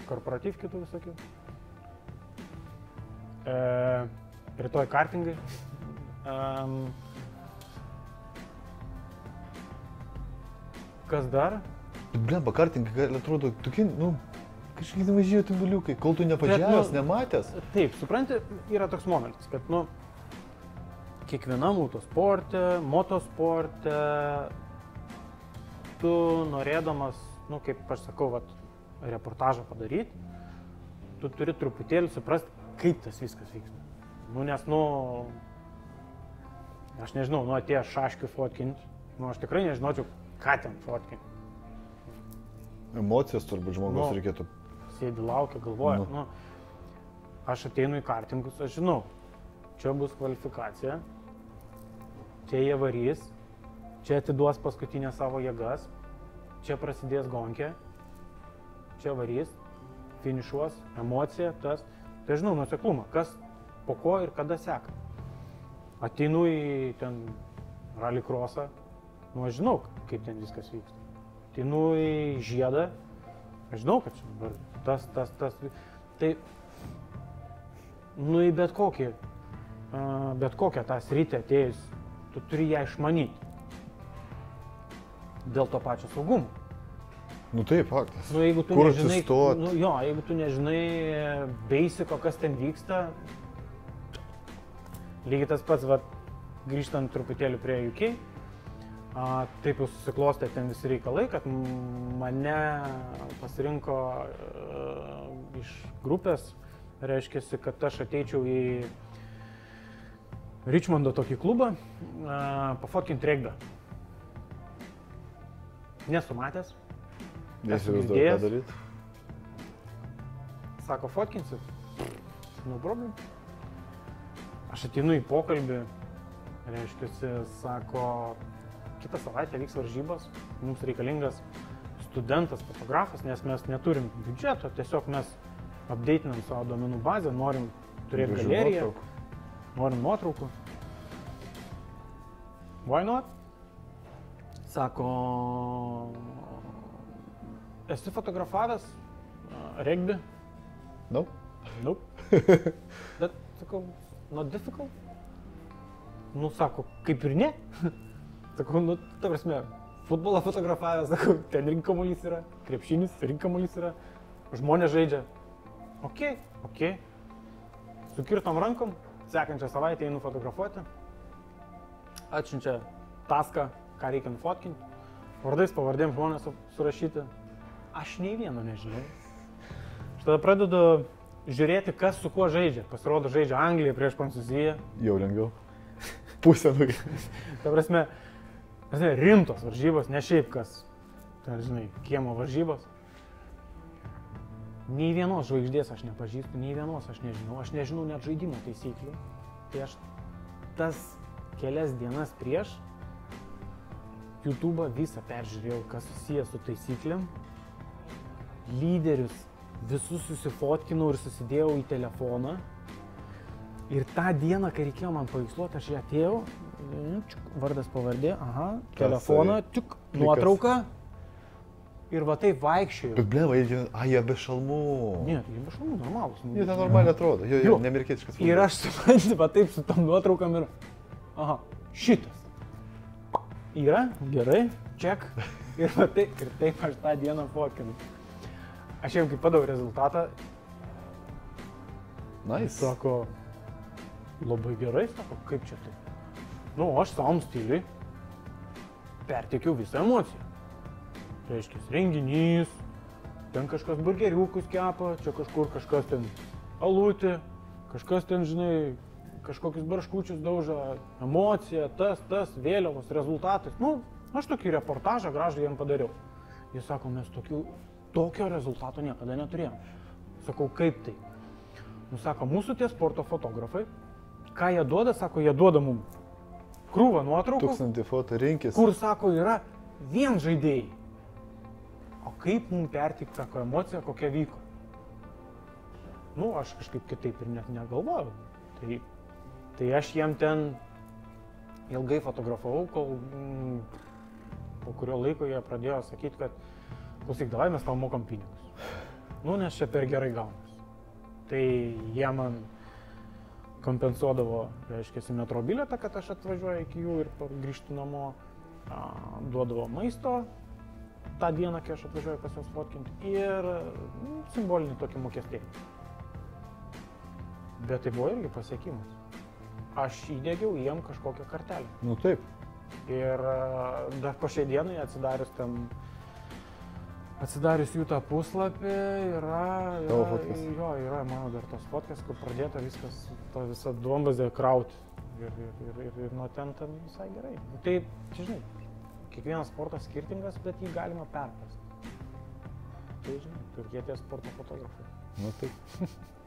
korporatyv kitų visokių. E, rytoj kartingai. Um, kas dar? Bet, blem, pakartinkai, gal atrodo, tokie, nu, kažkokie nevažiuoja tunduliukai, kol tu nepažiūrėjęs, nu, nematęs. Taip, supranti, yra toks momentas, kad, nu, kiekvienam autosporte, motosporte tu norėdamas, nu, kaip aš sakau, vat, reportažą padaryti, tu turi truputėlį suprasti, kaip tas viskas vyksta. Nu, nes, nu, aš nežinau, nu, atėjo šaškių fotkinti, nu, aš tikrai nežinočiau, ką ten fotkinti. Emocijas turbūt žmogaus Nu. reikėtų. Sėdi, laukia, galvoja, Nu. nu. aš ateinu į kartingus, aš žinau, čia bus kvalifikacija, čia jie varys, čia atiduos paskutinę savo jėgas, čia prasidės gonkė, čia varys, finišuos, emocija, tas. Tai žinau nuseklumą, kas po ko ir kada seka. Ateinu į ten rally crossą, nu aš žinau, kaip ten viskas vyksta. Ateinu į žiedą, aš žinau, kad čia dabar tas, tas, tas. Tai, nu į bet kokį, bet kokią tą sritį atėjus, tu turi ją išmanyti. Dėl to pačio saugumo. Nu taip, faktas. Nu, jeigu tu Kur nežinai, atsistot? nu, jo, jeigu tu nežinai beisiko, kas ten vyksta, lygiai tas pats, va, grįžtant truputėlį prie UK, a, taip jau susiklostė ten visi reikalai, kad mane pasirinko a, iš grupės, reiškia, kad aš ateičiau į Richmondo tokį klubą, a, pafotkinti regbę. Nesu matęs, Neįsivaizduoju, girdėjęs? ką daryti. Sako, fotkinsit. No problem. Aš ateinu į pokalbį, reiškia, sako, kitą savaitę vyks varžybos, mums reikalingas studentas, fotografas, nes mes neturim biudžeto, tiesiog mes updatinam savo duomenų bazę, norim turėti Gražių galeriją, nuotraukų. norim nuotraukų. Why not? Sako, esi fotografavęs a, regbį? Nu, Nope. Bet, sakau, not difficult. Nu, sako, kaip ir ne. sakau, nu, ta prasme, futbolą fotografavęs, sakau, ten rinkamuolys yra, krepšinis, rinkamuolys yra, žmonės žaidžia. Ok, ok. Sukirtom rankom, sekančią savaitę einu fotografuoti. Atsiunčia taską, ką reikia nufotkinti. Vardais, pavardėm žmonės su- surašyti. Aš nei vieno nežinau. Aš tada pradedu žiūrėti, kas su kuo žaidžia. Pasirodo, žaidžia Anglija prieš Prancūziją. jau lengviau. Pusę nugi. Ta prasme, ta prasme, rimtos varžybos, ne šiaip kas, ten, žinai, kiemo varžybos. Nei vienos žvaigždės aš nepažįstu, nei vienos aš nežinau, aš nežinau net žaidimo taisyklių. Tai aš tas kelias dienas prieš YouTube visą peržiūrėjau, kas susijęs su taisyklėm. Lyderius visus susifotkinau ir susidėjau į telefoną. Ir tą dieną, kai reikėjo man paveiksluoti, aš atėjau, čiuk, vardas pavardė, aha, telefoną, čiuk, nuotrauką. Ir va taip vaikščiojau. Bet bleva, jie, a, jie be šalmų. Ne, tai be šalmų normalus. Jie ten normaliai atrodo. Jo, Jo. nemerkietiškas. Ir aš suprantu, va taip su tom nuotraukom ir... Aha, šitas. Yra, gerai, ček. Ir va taip, ir taip aš tą dieną fotkinu. Aš jam kai padavau rezultatą, Nice. sako, labai gerai, sako, kaip čia taip. Nu, aš savam stiliui perteikiau visą emociją. Reiškia, renginys, ten kažkas burgeriukus kepa, čia kažkur kažkas ten alutė, kažkas ten, žinai, kažkokius barškučius daužo, emocija, tas, tas, vėliavos, rezultatas. Nu, aš tokį reportažą gražų jam padariau. Jis sako, mes tokių, tokio rezultato niekada neturėjom. Sakau, kaip tai? Nu, sako, mūsų tie sporto fotografai, ką jie duoda, sako, jie duoda mums krūvą nuotraukų, Tūkstantį foto rinkis. kur, sako, yra vien žaidėjai. O kaip mums pertikti, sako, emociją, kokia vyko? Nu, aš kažkaip kitaip ir net negalvojau. Tai, tai aš jiem ten ilgai fotografavau, kol mm, po kurio laiko jie pradėjo sakyti, kad klausyk, davai mes tau mokam pinigus. Nu, nes čia per gerai gaunas. Tai jie man kompensuodavo, reiškia, metro bilietą, kad aš atvažiuoju iki jų ir grįžtu namo, duodavo maisto tą dieną, kai aš atvažiuoju pas juos fotkinti ir nu, simbolinį tokį mokestėjimą. Bet tai buvo irgi pasiekimas. Aš įdėgiau jiem kažkokią kartelę. Nu taip. Ir dar po šiai dienai atsidarius tam, atsidarius jų tą puslapį, yra, Tavo yra, fotkės. jo, yra mano dar tos fotkės, kur pradėta viskas, ta visa duombazė krauti. Ir, ir, ir, ir, ir nuo ten ten visai gerai. Tai, čia žinai, kiekvienas sportas skirtingas, bet jį galima perprasti. Tai žinai, tie sporto fotografai. Nu taip.